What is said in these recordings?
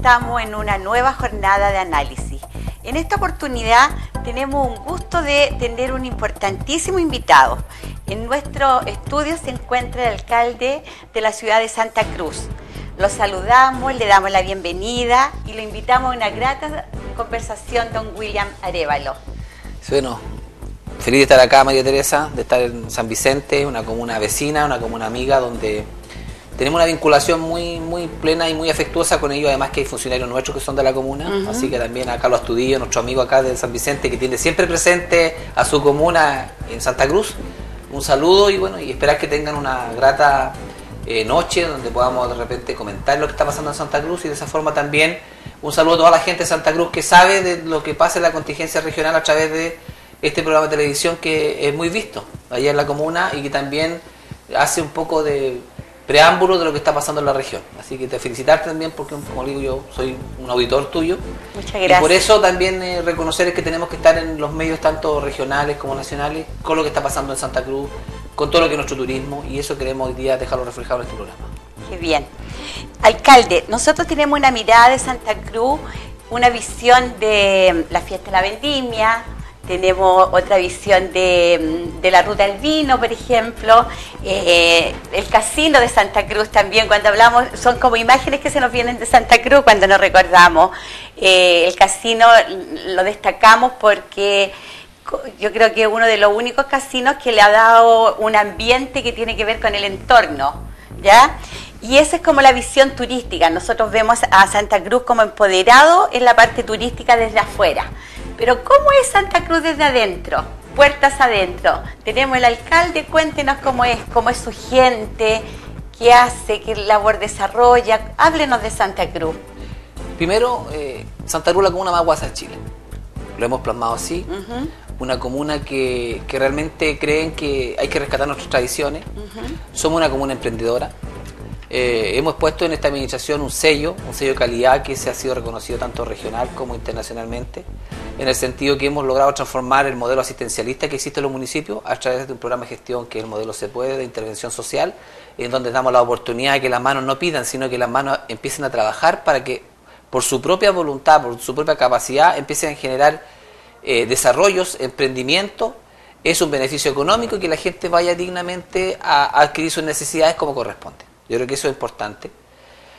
estamos en una nueva jornada de análisis. En esta oportunidad tenemos un gusto de tener un importantísimo invitado. En nuestro estudio se encuentra el alcalde de la ciudad de Santa Cruz. Lo saludamos, le damos la bienvenida y lo invitamos a una grata conversación, don William Arevalo. Bueno, feliz de estar acá, María Teresa, de estar en San Vicente, una comuna vecina, una comuna amiga, donde tenemos una vinculación muy, muy plena y muy afectuosa con ellos, además que hay funcionarios nuestros que son de la comuna, así que también a Carlos Astudillo, nuestro amigo acá de San Vicente, que tiene siempre presente a su comuna en Santa Cruz. Un saludo y bueno, y esperar que tengan una grata eh, noche donde podamos de repente comentar lo que está pasando en Santa Cruz y de esa forma también un saludo a toda la gente de Santa Cruz que sabe de lo que pasa en la contingencia regional a través de este programa de televisión que es muy visto allá en la comuna y que también hace un poco de preámbulo de lo que está pasando en la región. Así que te felicitarte también porque, como digo yo, soy un auditor tuyo. Muchas gracias. Y por eso también eh, reconocer que tenemos que estar en los medios tanto regionales como nacionales con lo que está pasando en Santa Cruz, con todo lo que es nuestro turismo y eso queremos hoy día dejarlo reflejado en este programa. Qué bien. Alcalde, nosotros tenemos una mirada de Santa Cruz, una visión de la fiesta de la vendimia, tenemos otra visión de, la ruta del vino, por ejemplo, eh, el casino de Santa Cruz también, cuando hablamos, son como imágenes que se nos vienen de Santa Cruz cuando nos recordamos. Eh, el casino lo destacamos porque yo creo que es uno de los únicos casinos que le ha dado un ambiente que tiene que ver con el entorno, ¿ya? Y esa es como la visión turística. Nosotros vemos a Santa Cruz como empoderado en la parte turística desde afuera. Pero ¿cómo es Santa Cruz desde adentro? Puertas adentro. Tenemos el alcalde, cuéntenos cómo es, cómo es su gente, qué hace, qué labor desarrolla. Háblenos de Santa Cruz. Primero, eh, Santa Cruz la comuna más guasa de Chile. Lo hemos plasmado así. Una comuna que, realmente creen que hay que rescatar nuestras tradiciones. Somos una comuna emprendedora. Eh, hemos puesto en esta administración un sello, un sello de calidad que se ha sido reconocido tanto regional como internacionalmente, en el sentido que hemos logrado transformar el modelo asistencialista que existe en los municipios a través de un programa de gestión que es el modelo Se Puede, de intervención social, en donde damos la oportunidad de que las manos no pidan, sino que las manos empiecen a trabajar para que por su propia voluntad, por su propia capacidad, empiecen a generar eh, desarrollos, emprendimiento, es un beneficio económico y que la gente vaya dignamente a adquirir sus necesidades como corresponde. Yo creo que eso es importante.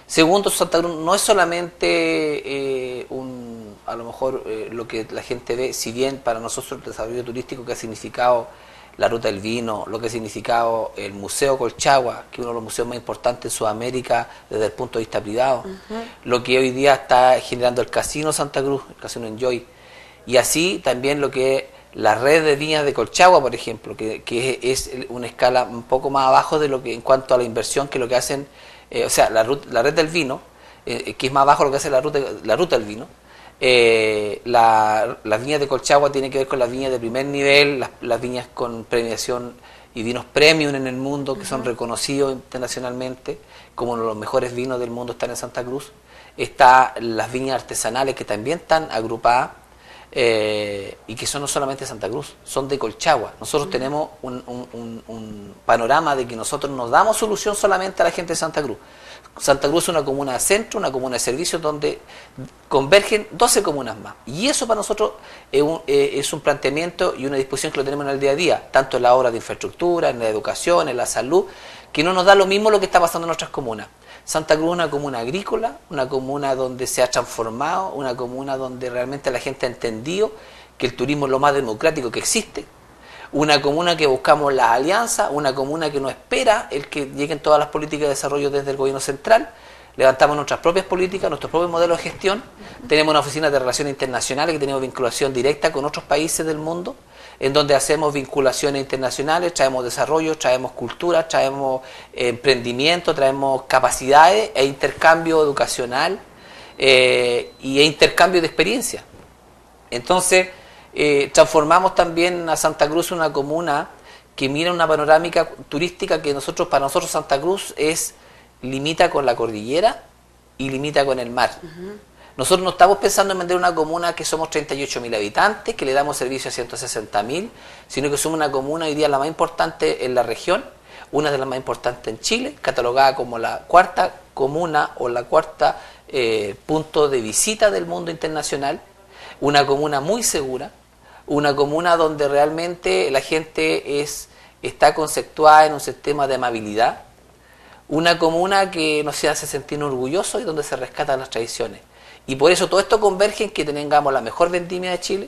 Segundo, Santa Cruz no es solamente eh, un, a lo mejor eh, lo que la gente ve, si bien para nosotros el desarrollo turístico que ha significado la ruta del vino, lo que ha significado el Museo Colchagua, que es uno de los museos más importantes en Sudamérica desde el punto de vista privado, lo que hoy día está generando el Casino Santa Cruz, el Casino Enjoy, y así también lo que la red de viñas de Colchagua, por ejemplo, que, es una escala un poco más abajo de lo que en cuanto a la inversión que lo que hacen, eh, o sea, la, la, red del vino, eh, que es más abajo de lo que hace la ruta, la ruta del vino. Eh, la, las viñas de Colchagua tienen que ver con las viñas de primer nivel, las, viñas con premiación y vinos premium en el mundo, que son reconocidos internacionalmente como uno de los mejores vinos del mundo están en Santa Cruz. Está las viñas artesanales que también están agrupadas eh, y que son no solamente de Santa Cruz, son de Colchagua. Nosotros tenemos un, panorama de que nosotros nos damos solución solamente a la gente de Santa Cruz. Santa Cruz es una comuna de centro, una comuna de servicios donde convergen 12 comunas más. Y eso para nosotros es un, eh, es un planteamiento y una disposición que lo tenemos en el día a día, tanto en la obra de infraestructura, en la educación, en la salud, que no nos da lo mismo lo que está pasando en nuestras comunas. Santa Cruz es una comuna agrícola, una comuna donde se ha transformado, una comuna donde realmente la gente ha entendido que el turismo es lo más democrático que existe, una comuna que buscamos la alianza, una comuna que no espera el que lleguen todas las políticas de desarrollo desde el gobierno central, levantamos nuestras propias políticas, nuestros propios modelos de gestión, tenemos una oficina de relaciones internacionales que tenemos vinculación directa con otros países del mundo, en donde hacemos vinculaciones internacionales, traemos desarrollo, traemos cultura, traemos emprendimiento, traemos capacidades e intercambio educacional eh, y e intercambio de experiencia. Entonces, eh, transformamos también a Santa Cruz una comuna que mira una panorámica turística que nosotros para nosotros Santa Cruz es limita con la cordillera y limita con el mar. Nosotros no estamos pensando en vender una comuna que somos 38.000 habitantes, que le damos servicio a 160.000, sino que somos una comuna hoy día la más importante en la región, una de las más importantes en Chile, catalogada como la cuarta comuna o la cuarta eh, punto de visita del mundo internacional, una comuna muy segura, una comuna donde realmente la gente es, está conceptuada en un sistema de amabilidad, una comuna que nos hace sentir orgullosos y donde se rescatan las tradiciones. Y por eso todo esto converge en que tengamos la mejor vendimia de Chile,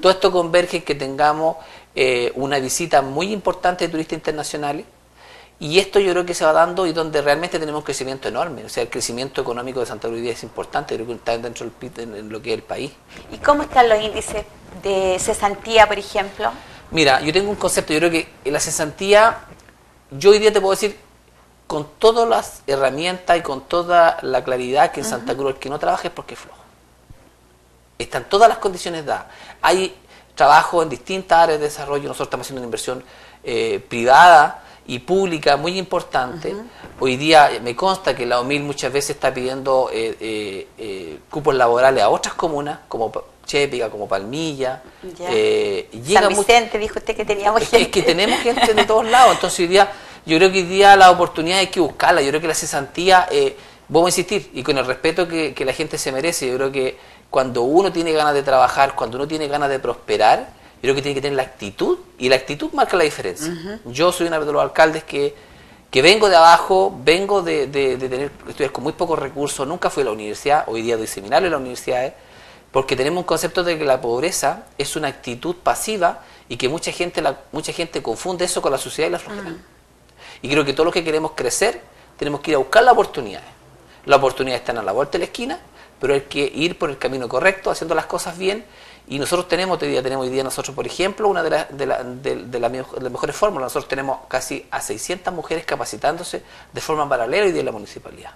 todo esto converge en que tengamos eh, una visita muy importante de turistas internacionales, y esto yo creo que se va dando y donde realmente tenemos un crecimiento enorme. O sea, el crecimiento económico de Santa Cruz es importante, creo que está dentro del PIB en, lo que es el país. ¿Y cómo están los índices de cesantía, por ejemplo? Mira, yo tengo un concepto, yo creo que la cesantía, yo hoy día te puedo decir con todas las herramientas y con toda la claridad que en Santa Cruz el que no trabaja es porque es flojo. Están todas las condiciones dadas. Hay trabajo en distintas áreas de desarrollo, nosotros estamos haciendo una inversión eh, privada y pública muy importante. Hoy día me consta que la OMIL muchas veces está pidiendo eh, eh, cupos laborales a otras comunas, como Chépica, como Palmilla. llega San Vicente, dijo usted que teníamos gente. Es que tenemos gente de todos lados, entonces hoy día, yo creo que hoy día la oportunidad hay que buscarla, yo creo que la cesantía, vamos a insistir, y con el respeto que, la gente se merece, yo creo que cuando uno tiene ganas de trabajar, cuando uno tiene ganas de prosperar, creo que tiene que tener la actitud y la actitud marca la diferencia. Yo soy uno de los alcaldes que, que vengo de abajo, vengo de, de, tener estudiar con muy pocos recursos, nunca fui a la universidad, hoy día doy seminarios en las universidades, porque tenemos un concepto de que la pobreza es una actitud pasiva y que mucha gente, la, mucha gente confunde eso con la sociedad y la flojera. Y creo que todos los que queremos crecer tenemos que ir a buscar las oportunidades. Las oportunidades están a la vuelta de la esquina, pero hay que ir por el camino correcto, haciendo las cosas bien y nosotros tenemos, hoy día tenemos hoy día nosotros, por ejemplo, una de, las de, las mejores fórmulas. Nosotros tenemos casi a 600 mujeres capacitándose de forma paralela hoy día en la municipalidad.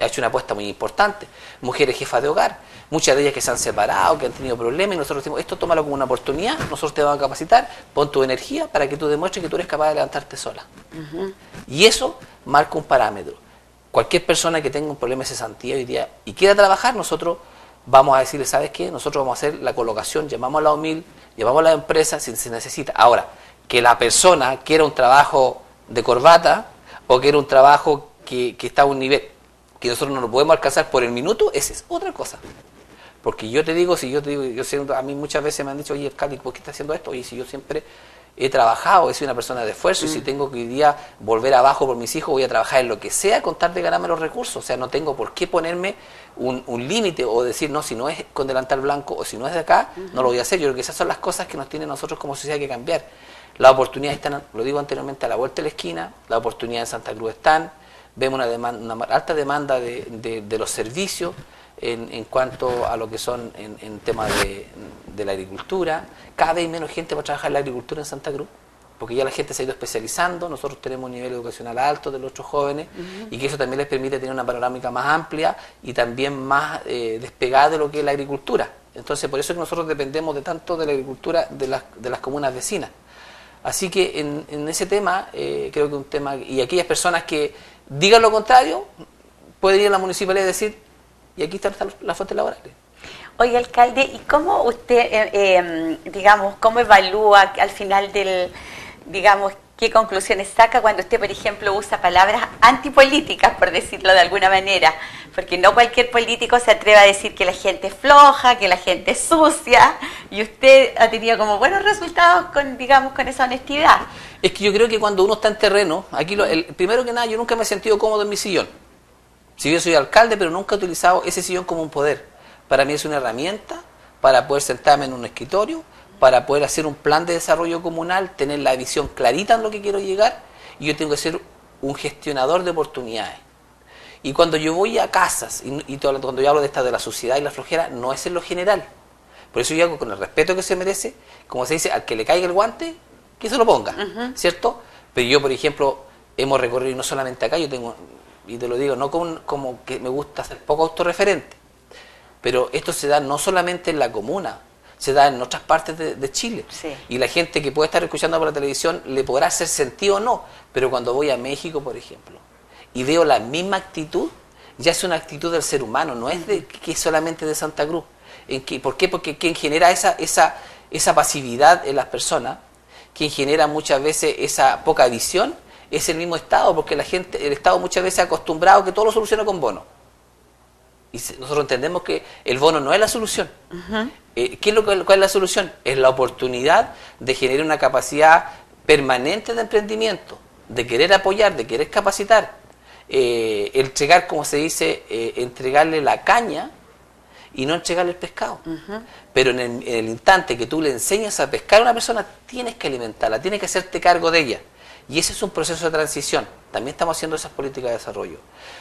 Ha hecho una apuesta muy importante. Mujeres jefas de hogar, muchas de ellas que se han separado, que han tenido problemas, y nosotros decimos, esto tómalo como una oportunidad, nosotros te vamos a capacitar, pon tu energía para que tú demuestres que tú eres capaz de levantarte sola. Y eso marca un parámetro. Cualquier persona que tenga un problema de cesantía hoy día y quiera trabajar, nosotros vamos a decirle, ¿sabes qué? Nosotros vamos a hacer la colocación, llamamos a la OMIL, llamamos a la empresa si se necesita. Ahora, que la persona quiera un trabajo de corbata o quiera un trabajo que, está a un nivel que nosotros no lo podemos alcanzar por el minuto, esa es otra cosa. Porque yo te digo, si yo te digo, yo sé, a mí muchas veces me han dicho, oye, Cali, ¿por qué estás haciendo esto? Y si yo siempre he trabajado, he sido una persona de esfuerzo y si mm. tengo que hoy día volver abajo por mis hijos, voy a trabajar en lo que sea con tal de ganarme los recursos. O sea, no tengo por qué ponerme un, límite o decir, no, si no es con delantal blanco o si no es de acá, no lo voy a hacer. Yo creo que esas son las cosas que nos tienen nosotros como sociedad que cambiar. Las oportunidades están, lo digo anteriormente, a la vuelta de la esquina, las oportunidades en Santa Cruz están, vemos una, demanda, una alta demanda de, de, los servicios en, en, cuanto a lo que son en, en temas de, de la agricultura, cada vez menos gente va a trabajar en la agricultura en Santa Cruz porque ya la gente se ha ido especializando, nosotros tenemos un nivel educacional alto de los otros jóvenes y que eso también les permite tener una panorámica más amplia y también más eh, despegada de lo que es la agricultura. Entonces, por eso es que nosotros dependemos de tanto de la agricultura de las, de las comunas vecinas. Así que en, ese tema, eh, creo que un tema, y aquellas personas que digan lo contrario, pueden ir a la municipalidad y decir, y aquí están las fuentes laborales. Oye, alcalde, ¿y cómo usted, eh, em, digamos, cómo evalúa al final del, digamos, qué conclusiones saca cuando usted, por ejemplo, usa palabras antipolíticas, por decirlo de alguna manera, porque no cualquier político se atreve a decir que la gente es floja, que la gente es sucia, y usted ha tenido como buenos resultados con, digamos, con esa honestidad. Es que yo creo que cuando uno está en terreno, aquí lo, el, primero que nada, yo nunca me he sentido cómodo en mi sillón. Si yo soy alcalde, pero nunca he utilizado ese sillón como un poder. Para mí es una herramienta para poder sentarme en un escritorio, para poder hacer un plan de desarrollo comunal, tener la visión clarita en lo que quiero llegar, y yo tengo que ser un gestionador de oportunidades. Y cuando yo voy a casas, y, cuando yo hablo de esta de la sociedad y la flojera, no es en lo general. Por eso yo hago con el respeto que se merece, como se dice, al que le caiga el guante, que se lo ponga, ¿cierto? Pero yo, por ejemplo, hemos recorrido no solamente acá, yo tengo, y te lo digo, no como, como que me gusta ser poco autorreferente, pero esto se da no solamente en la comuna, se da en otras partes de, Chile. Y la gente que puede estar escuchando por la televisión le podrá hacer sentido o no, pero cuando voy a México, por ejemplo, y veo la misma actitud, ya es una actitud del ser humano, no es de que solamente de Santa Cruz. ¿En que, ¿Por qué? Porque quien genera esa, esa, esa pasividad en las personas, quien genera muchas veces esa poca visión, es el mismo Estado, porque la gente, el Estado muchas veces ha acostumbrado que todo lo soluciona con bono. Y nosotros entendemos que el bono no es la solución. Eh, ¿qué es lo, ¿Cuál es la solución? Es la oportunidad de generar una capacidad permanente de emprendimiento, de querer apoyar, de querer capacitar. Eh, entregar, como se dice, eh, entregarle la caña y no entregarle el pescado. Pero en el, en el, instante que tú le enseñas a pescar a una persona, tienes que alimentarla, tienes que hacerte cargo de ella. Y ese es un proceso de transición. También estamos haciendo esas políticas de desarrollo.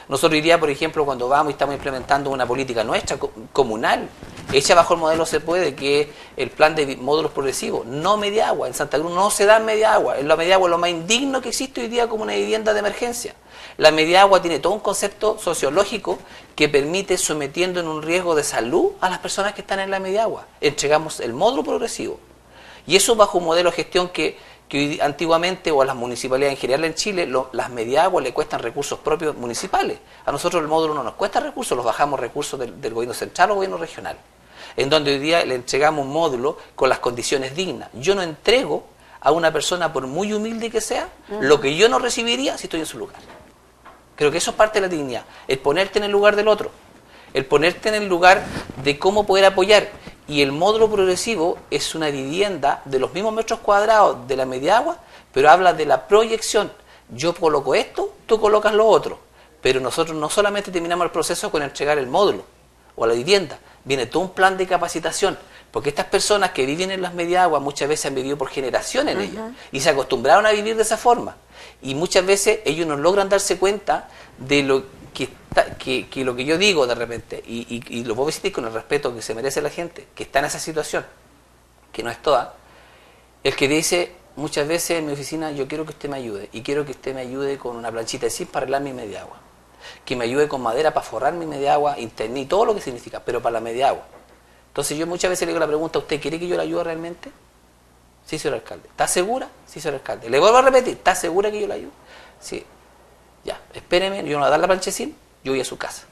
Nosotros iría, por ejemplo, cuando vamos y estamos implementando una política nuestra, comunal, hecha bajo el modelo Se Puede, que es el plan de módulos progresivos, no media agua. En Santa Cruz no se da media agua. En la media agua es lo más indigno que existe hoy día como una vivienda de emergencia. La media agua tiene todo un concepto sociológico que permite sometiendo en un riesgo de salud a las personas que están en la media agua. Entregamos el módulo progresivo. Y eso bajo un modelo de gestión que que antiguamente o a las municipalidades en general en Chile las mediaguas le cuestan recursos propios municipales. A nosotros el módulo no nos cuesta recursos, los bajamos recursos del, gobierno central o gobierno regional. En donde hoy día le entregamos un módulo con las condiciones dignas. Yo no entrego a una persona, por muy humilde que sea, lo que yo no recibiría si estoy en su lugar. Creo que eso es parte de la dignidad, el ponerte en el lugar del otro, el ponerte en el lugar de cómo poder apoyar. Y el módulo progresivo es una vivienda de los mismos metros cuadrados de la media agua, pero habla de la proyección. Yo coloco esto, tú colocas lo otro. Pero nosotros no solamente terminamos el proceso con entregar el módulo o la vivienda, viene todo un plan de capacitación. Porque estas personas que viven en las media aguas muchas veces han vivido por generaciones en ellas y se acostumbraron a vivir de esa forma. Y muchas veces ellos no logran darse cuenta de lo que, que, lo que yo digo de repente, y, y, lo puedo decir con el respeto que se merece la gente, que está en esa situación, que no es toda, el que dice muchas veces en mi oficina, yo quiero que usted me ayude, y quiero que usted me ayude con una planchita de zinc para arreglar mi media agua, que me ayude con madera para forrar mi media agua, interní, todo lo que significa, pero para la media agua. Entonces yo muchas veces le digo la pregunta, ¿usted quiere que yo le ayude realmente? Sí, señor alcalde. ¿Está segura? Sí, señor alcalde. Le vuelvo a repetir, ¿está segura que yo le ayude? Sí. Ya, espéreme, yo no voy a dar la planchecín, yo voy a su casa.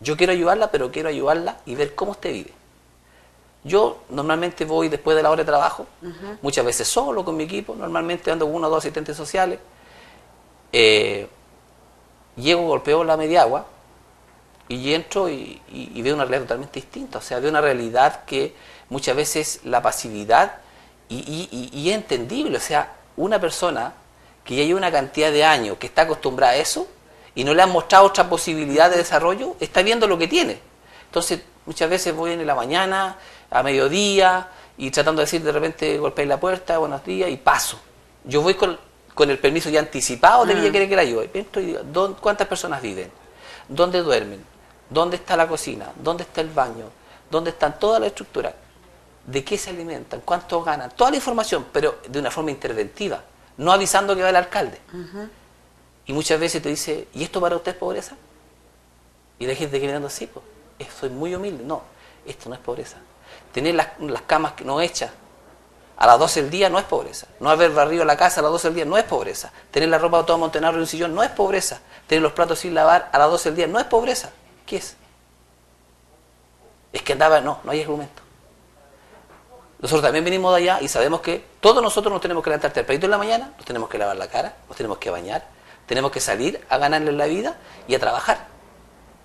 Yo quiero ayudarla, pero quiero ayudarla y ver cómo usted vive. Yo normalmente voy después de la hora de trabajo, muchas veces solo con mi equipo, normalmente ando con uno o dos asistentes sociales. Eh, llego, golpeo la media agua y entro y, veo una realidad totalmente distinta. O sea, veo una realidad que muchas veces la pasividad y, y es entendible. O sea, una persona que ya lleva una cantidad de años que está acostumbrada a eso y no le han mostrado otra posibilidad de desarrollo, está viendo lo que tiene. Entonces, muchas veces voy en la mañana, a mediodía, y tratando de decir de repente, golpeé la puerta, buenos días, y paso. Yo voy con, el permiso ya anticipado de que ella mm. quiere que la ayude. Y ¿cuántas personas viven? ¿Dónde duermen? ¿Dónde está la cocina? ¿Dónde está el baño? ¿Dónde están toda la estructura? ¿De qué se alimentan? ¿Cuánto ganan? Toda la información, pero de una forma interventiva no avisando que va el alcalde. Y muchas veces te dice, ¿y esto para usted es pobreza? Y la gente que mirando así, pues, soy muy humilde. No, esto no es pobreza. Tener las, camas no hechas a las 12 del día no es pobreza. No haber barrido la casa a las 12 del día no es pobreza. Tener la ropa toda montenarro en un sillón no es pobreza. Tener los platos sin lavar a las 12 del día no es pobreza. ¿Qué es? Es que andaba, no, no hay argumento. Nosotros también venimos de allá y sabemos que todos nosotros nos tenemos que levantar tempranito en la mañana, nos tenemos que lavar la cara, nos tenemos que bañar, tenemos que salir a ganarle la vida y a trabajar.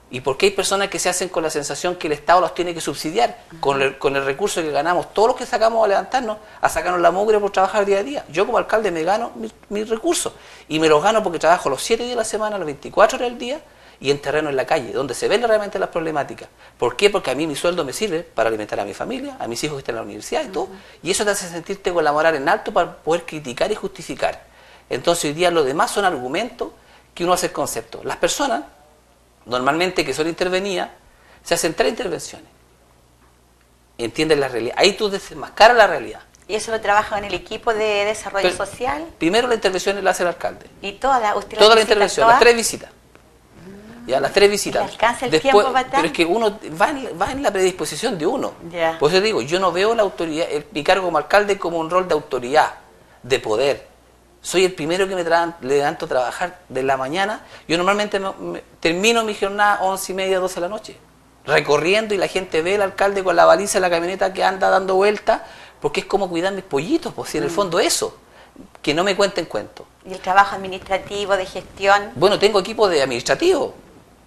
¿Y por qué hay personas que se hacen con la sensación que el Estado los tiene que subsidiar con el, con el recurso que ganamos, todos los que sacamos a levantarnos, a sacarnos la mugre por trabajar día a día? Yo como alcalde me gano mis, recursos y me los gano porque trabajo los 7 días de la semana, los 24 horas del día y en terreno en la calle, donde se ven realmente las problemáticas. ¿Por qué? Porque a mí mi sueldo me sirve para alimentar a mi familia, a mis hijos que están en la universidad y todo. Y eso te hace sentirte con la moral en alto para poder criticar y justificar. Entonces hoy día lo demás son argumentos que uno hace el concepto. Las personas, normalmente que son intervenidas, se hacen tres intervenciones. Entienden la realidad. Ahí tú desmascaras la realidad. ¿Y eso lo trabaja en el equipo de desarrollo social? Primero la intervención la hace el alcalde. ¿Y toda? ¿Usted toda la intervención, las tres visitas. Ya, las tres visitas. alcanza el Después, tiempo Pero es que uno va en, va en la predisposición de uno. Por eso digo, yo no veo la autoridad, mi cargo como alcalde como un rol de autoridad, de poder. Soy el primero que me levanto a trabajar de la mañana. Yo normalmente termino mi jornada once y media, 12 de la noche. Recorriendo y la gente ve al alcalde con la baliza en la camioneta que anda dando vueltas, porque es como cuidar mis pollitos, pues si en el mm. fondo eso, que no me cuenten cuentos. ¿Y el trabajo administrativo, de gestión? Bueno, tengo equipo de administrativo,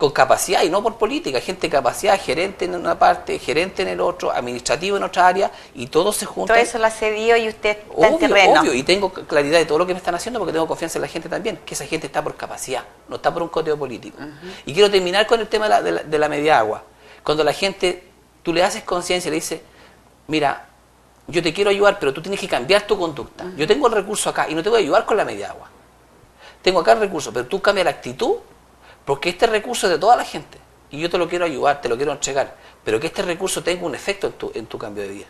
con capacidad y no por política, gente de capacidad, gerente en una parte, gerente en el otro, administrativo en otra área y todos se juntan. Todo eso lo ha cedido y usted está obvio, en terreno. Obvio, y tengo claridad de todo lo que me están haciendo porque tengo confianza en la gente también, que esa gente está por capacidad, no está por un código político. Y quiero terminar con el tema de la, de la, de la media agua. Cuando la gente, tú le haces conciencia y le dices, mira, yo te quiero ayudar, pero tú tienes que cambiar tu conducta. Yo tengo el recurso acá y no te voy a ayudar con la media agua. Tengo acá el recurso, pero tú cambias la actitud porque este recurso es de toda la gente. Y yo te lo quiero ayudar, te lo quiero entregar. Pero que este recurso tenga un efecto en tu, en tu cambio de vida.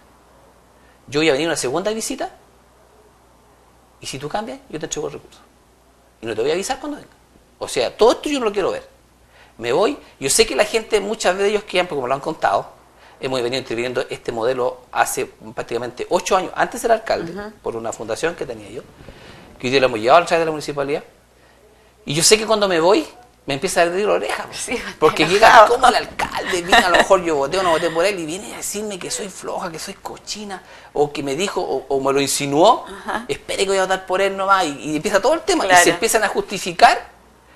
Yo voy a venir a una segunda visita. Y si tú cambias, yo te entrego el recurso. Y no te voy a avisar cuando venga. O sea, todo esto yo no lo quiero ver. Me voy. Yo sé que la gente, muchas de ellos quieren, porque como lo han contado, hemos venido interviniendo este modelo hace prácticamente ocho años, antes del alcalde, por una fundación que tenía yo, que hoy día lo hemos llevado a través de la municipalidad. Y yo sé que cuando me voy, me empieza a la oreja. Sí, porque llega como el alcalde, viene a lo mejor yo voté o no voté por él y viene a decirme que soy floja, que soy cochina, o que me dijo, o, o me lo insinuó, espere que voy a votar por él nomás, y, y empieza todo el tema, Claro. y se empiezan a justificar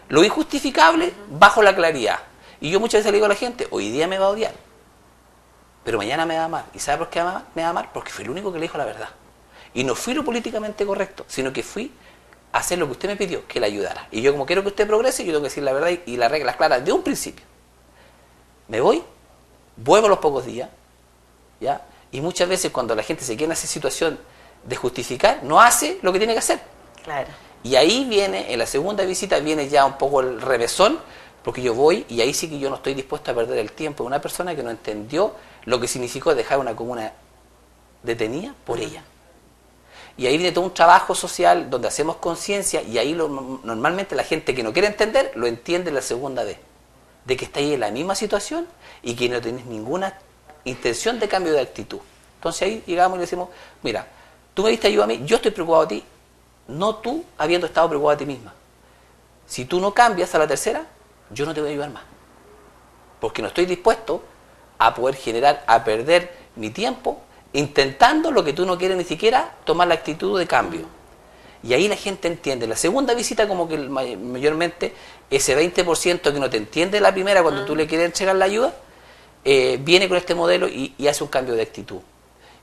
lo injustificable bajo la claridad. Y yo muchas veces le digo a la gente, hoy día me va a odiar, pero mañana me va a amar. ¿Y sabe por qué me va a amar? Porque fui el único que le dijo la verdad. Y no fui lo políticamente correcto, sino que fui hacer lo que usted me pidió, que le ayudara. Y yo como quiero que usted progrese, yo tengo que decir la verdad y, y las reglas claras de un principio. Me voy, vuelvo a los pocos días, ¿ya? Y muchas veces cuando la gente se queda en esa situación de justificar, no hace lo que tiene que hacer. Claro. Y ahí viene, en la segunda visita, viene ya un poco el revesón, porque yo voy y ahí sí que yo no estoy dispuesto a perder el tiempo de una persona que no entendió lo que significó dejar una comuna detenida por ella. Y ahí viene todo un trabajo social donde hacemos conciencia y ahí lo- normalmente la gente que no quiere entender lo entiende la segunda vez. De que está ahí en la misma situación y que no tienes ninguna intención de cambio de actitud. Entonces ahí llegamos y le decimos, mira, tú me diste ayuda a mí, yo estoy preocupado a ti, no tú habiendo estado preocupado a ti misma. Si tú no cambias a la tercera, yo no te voy a ayudar más. Porque no estoy dispuesto a poder generar, a perder mi tiempo intentando lo que tú no quieres ni siquiera tomar la actitud de cambio. Y ahí la gente entiende. La segunda visita como que mayormente ese 20% que no te entiende la primera cuando tú le quieres entregar la ayuda, eh, viene con este modelo y, y hace un cambio de actitud.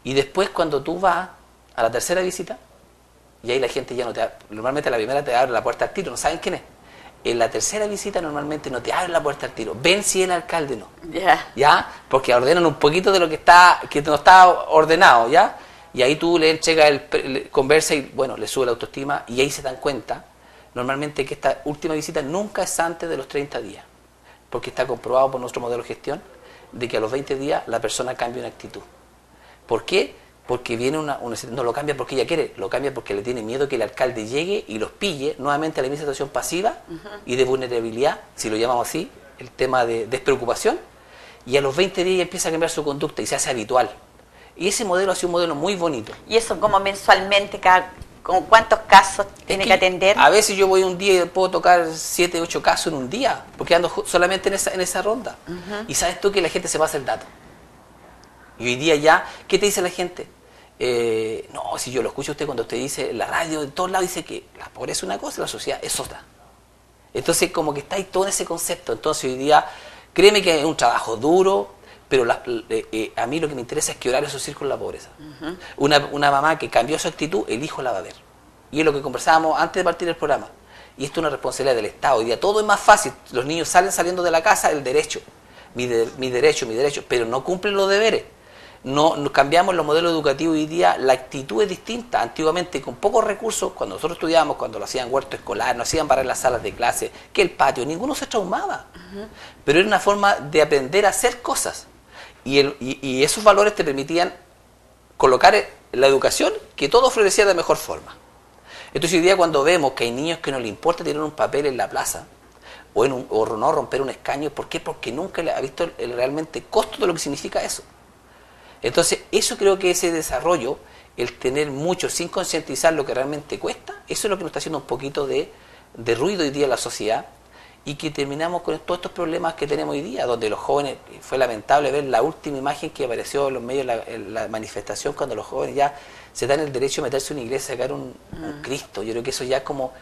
Y después cuando tú vas a la tercera visita, y ahí la gente ya no te normalmente la primera te abre la puerta al tiro, no saben quién es. En la tercera visita normalmente no te abren la puerta al tiro, ven si el alcalde no. Ya. ¿ya? Porque ordenan un poquito de lo que está que no está ordenado, ¿ya? Y ahí tú le entregas el, le conversa y bueno, le sube la autoestima y ahí se dan cuenta normalmente que esta última visita nunca es antes de los 30 días, porque está comprobado por nuestro modelo de gestión de que a los 20 días la persona cambia una actitud. ¿Por qué? Porque viene una, una- no lo cambia porque ella quiere, lo cambia porque le tiene miedo que el alcalde llegue y los pille nuevamente a la misma situación pasiva y de vulnerabilidad, si lo llamamos así, el tema de despreocupación, y a los 20 días empieza a cambiar su conducta y se hace habitual. Y ese modelo ha sido un modelo muy bonito. Y eso como mensualmente, cada, ¿con cuántos casos tiene Es que, atender? A veces yo voy un día y puedo tocar 7, 8 casos en un día, porque ando solamente en esa, en esa ronda. Y sabes tú que la gente se pasa el dato. Y hoy día ya, ¿qué te dice la gente? Eh, no, si yo lo escucho a usted cuando usted dice, en la radio, en todos lados dice que la pobreza es una cosa y la sociedad es otra. Entonces, como que está ahí todo en ese concepto. Entonces, hoy día, créeme que es un trabajo duro, pero la- eh, eh, a mí lo que me interesa es quebrar esos círculos de la pobreza. una, una mamá que cambió su actitud, el hijo la va a ver. Y es lo que conversábamos antes de partir el programa. Y esto es una responsabilidad del Estado. Hoy día todo es más fácil. Los niños salen saliendo de la casa, el derecho. Mi, de- mi derecho, mi derecho. Pero no cumplen los deberes. No, no cambiamos los modelos educativos hoy día, la actitud es distinta. Antiguamente, con pocos recursos, cuando nosotros estudiábamos, cuando lo hacían huerto escolar, nos hacían parar las salas de clase, que el patio, ninguno se traumaba. Pero era una forma de aprender a hacer cosas. Y, el- y- y esos valores te permitían colocar en la educación que todo florecía de mejor forma. Entonces hoy día cuando vemos que hay niños que no le importa tener un papel en la plaza o, en un- o no romper un escaño, ¿por qué? Porque nunca le ha visto el, el realmente costo de lo que significa eso. Entonces eso creo que ese desarrollo, el tener mucho sin concientizar lo que realmente cuesta, eso es lo que nos está haciendo un poquito de, de ruido hoy día en la sociedad y que terminamos con todos estos problemas que tenemos hoy día, donde los jóvenes, fue lamentable ver la última imagen que apareció en los medios, la, en la manifestación, cuando los jóvenes ya se dan el derecho de meterse a una iglesia, sacar un, un Cristo. Yo creo que eso ya es como,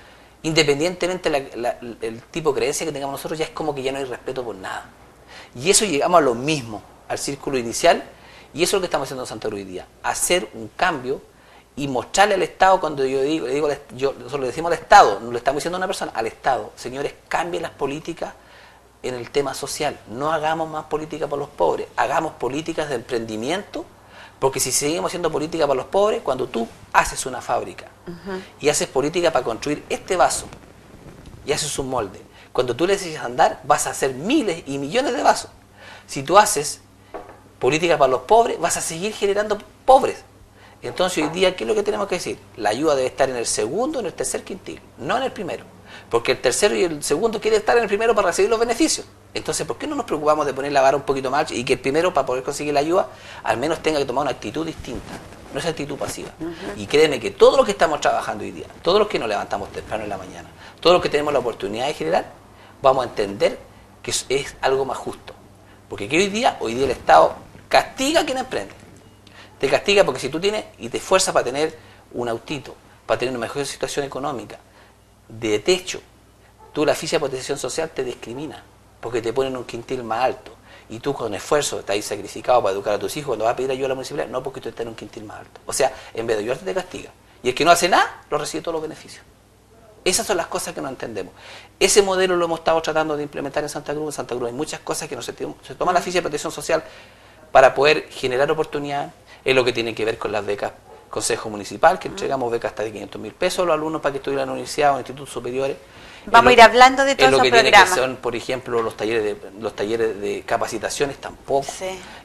independientemente del tipo de creencia que tengamos nosotros, ya es como que ya no hay respeto por nada. Y eso llegamos a lo mismo, al círculo inicial, y eso es lo que estamos haciendo en Santa hoy día, hacer un cambio y mostrarle al Estado, cuando yo digo, le digo yo, nosotros le decimos al Estado, no lo estamos diciendo a una persona, al Estado, señores, cambien las políticas en el tema social, no hagamos más política para los pobres, hagamos políticas de emprendimiento, porque si seguimos haciendo política para los pobres, cuando tú haces una fábrica y haces política para construir este vaso y haces un molde, cuando tú le decides andar, vas a hacer miles y millones de vasos. Si tú haces política para los pobres, vas a seguir generando pobres. Entonces hoy día, ¿qué es lo que tenemos que decir? La ayuda debe estar en el segundo, en el tercer quintil, no en el primero. Porque el tercero y el segundo quieren estar en el primero para recibir los beneficios. Entonces, ¿por qué no nos preocupamos de poner la vara un poquito más y que el primero, para poder conseguir la ayuda, al menos tenga que tomar una actitud distinta? No es actitud pasiva. Y créeme que todos los que estamos trabajando hoy día, todos los que nos levantamos temprano en la mañana, todos los que tenemos la oportunidad de generar, vamos a entender que es, algo más justo. Porque que hoy día, hoy día el Estado castiga a quien emprende. Te castiga porque si tú tienes y te esfuerzas para tener un autito, para tener una mejor situación económica, de techo, tú la ficha de protección social te discrimina, porque te ponen un quintil más alto. Y tú con esfuerzo estás sacrificado para educar a tus hijos cuando vas a pedir ayuda a la municipalidad, no porque tú estés en un quintil más alto. O sea, en vez de ayudarte te castiga. Y el que no hace nada, lo recibe todos los beneficios. Esas son las cosas que no entendemos. Ese modelo lo hemos estado tratando de implementar en Santa Cruz. En Santa Cruz hay muchas cosas que no se, se toma la ficha de protección social para poder generar oportunidades. Es lo que tiene que ver con las becas Consejo Municipal, que entregamos becas hasta de 500 mil pesos a los alumnos para que estudien en la universidad o en institutos superiores. Vamos a ir hablando de todos esos lo que Tiene que son, por ejemplo, los talleres de, los talleres de capacitaciones tampoco.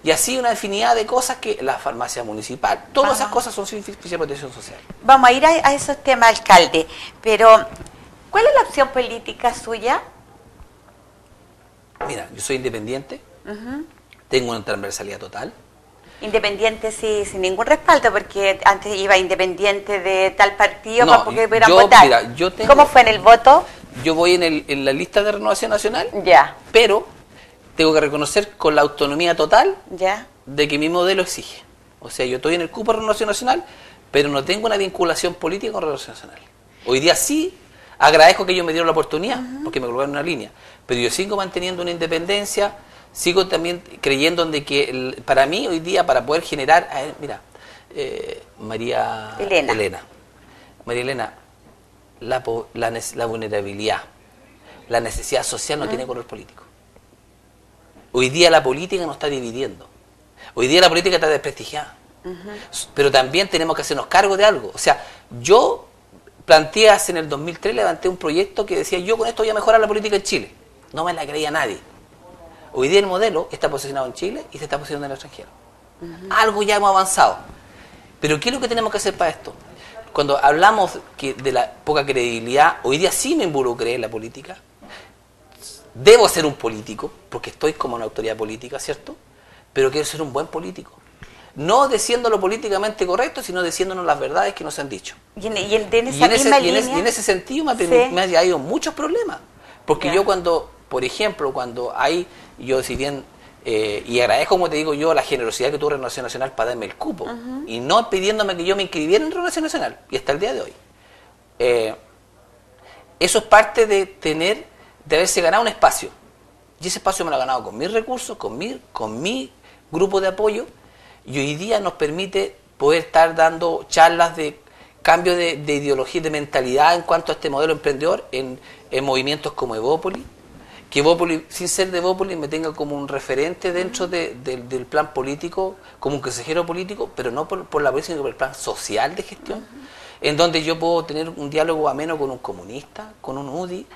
Y así una infinidad de cosas que la farmacia municipal, todas esas cosas son sin de protección social. Vamos a ir a, esos temas, alcalde. Pero, ¿cuál es la opción política suya? Mira, yo soy independiente, tengo una transversalidad total Independiente sí, sin ningún respaldo, porque antes iba independiente de tal partido para que pudieran votar. ¿Cómo fue en el voto? Yo voy en, el, en la lista de renovación nacional, ya. pero tengo que reconocer con la autonomía total ya. de que mi modelo exige. O sea, yo estoy en el cupo de renovación nacional, pero no tengo una vinculación política con renovación nacional. Hoy día sí agradezco que ellos me dieron la oportunidad, porque me colocaron en una línea, pero yo sigo manteniendo una independencia sigo también creyendo de que para mí hoy día, para poder generar, mira, eh, María Elena. María Elena, la, la, vulnerabilidad, la necesidad social no tiene color político. Hoy día la política nos está dividiendo. Hoy día la política está desprestigiada. Pero también tenemos que hacernos cargo de algo. O sea, yo planteé hace en el 2003, levanté un proyecto que decía, yo con esto voy a mejorar la política en Chile. No me la creía nadie. Hoy día el modelo está posicionado en Chile y se está posicionando en el extranjero. Algo ya hemos avanzado. Pero ¿qué es lo que tenemos que hacer para esto? Cuando hablamos que de la poca credibilidad, hoy día sí me involucré en la política. Debo ser un político, porque estoy como una autoridad política, ¿cierto? Pero quiero ser un buen político. No diciéndolo políticamente correcto, sino diciéndonos las verdades que nos han dicho. Y en, ese, sentido me, ha ido muchos problemas. Porque yo cuando, por ejemplo, cuando hay yo si bien, eh, y agradezco, como te digo yo, la generosidad que tuvo Renovación Nacional para darme el cupo, y no pidiéndome que yo me inscribiera en Renovación Nacional, y hasta el día de hoy. Eh, eso es parte de tener, de haberse ganado un espacio. Y ese espacio me lo ha ganado con mis recursos, con mi, con mi grupo de apoyo, y hoy día nos permite poder estar dando charlas de cambio de, de ideología, de mentalidad en cuanto a este modelo emprendedor en, en movimientos como Evópolis, que sin ser de Bópoli, me tenga como un referente dentro del plan político, como un consejero político, pero no por, la política, sino por el plan social de gestión, en donde yo puedo tener un diálogo ameno con un comunista, con un UDI,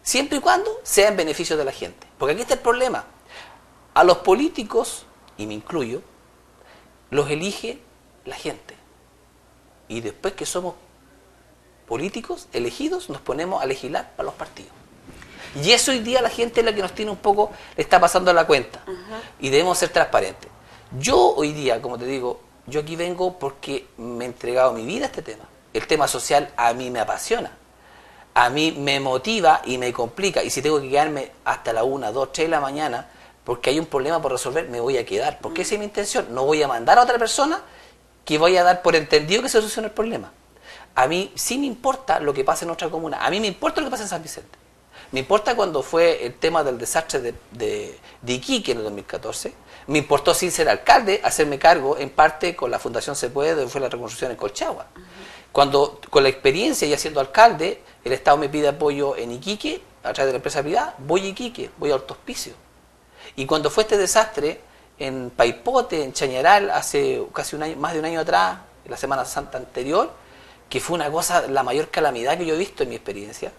siempre y cuando sea en beneficio de la gente. Porque aquí está el problema. A los políticos, y me incluyo, los elige la gente. Y después que somos políticos elegidos, nos ponemos a legislar para los partidos. Y eso hoy día la gente es la que nos tiene un poco, le está pasando la cuenta. Y debemos ser transparentes. Yo hoy día, como te digo, yo aquí vengo porque me he entregado mi vida a este tema. El tema social a mí me apasiona. A mí me motiva y me complica. Y si tengo que quedarme hasta la 1, 2, 3 de la mañana porque hay un problema por resolver, me voy a quedar. Porque esa es mi intención. No voy a mandar a otra persona que vaya a dar por entendido que se soluciona el problema. a mí sí me importa lo que pasa en nuestra comuna. A mí me importa lo que pasa en San Vicente. Me importa cuando fue el tema del desastre de, Iquique en el 2014. Me importó, sin ser alcalde, hacerme cargo, en parte con la Fundación Se Puede, donde fue la reconstrucción en Colchagua. Cuando, con la experiencia y siendo alcalde, el Estado me pide apoyo en Iquique, a través de la empresa privada, voy a Iquique, voy a Alto Hospicio. Y cuando fue este desastre, en Paipote, en Chañaral, hace casi un año, más de un año atrás, en la Semana Santa anterior, que fue una cosa, la mayor calamidad que yo he visto en mi experiencia,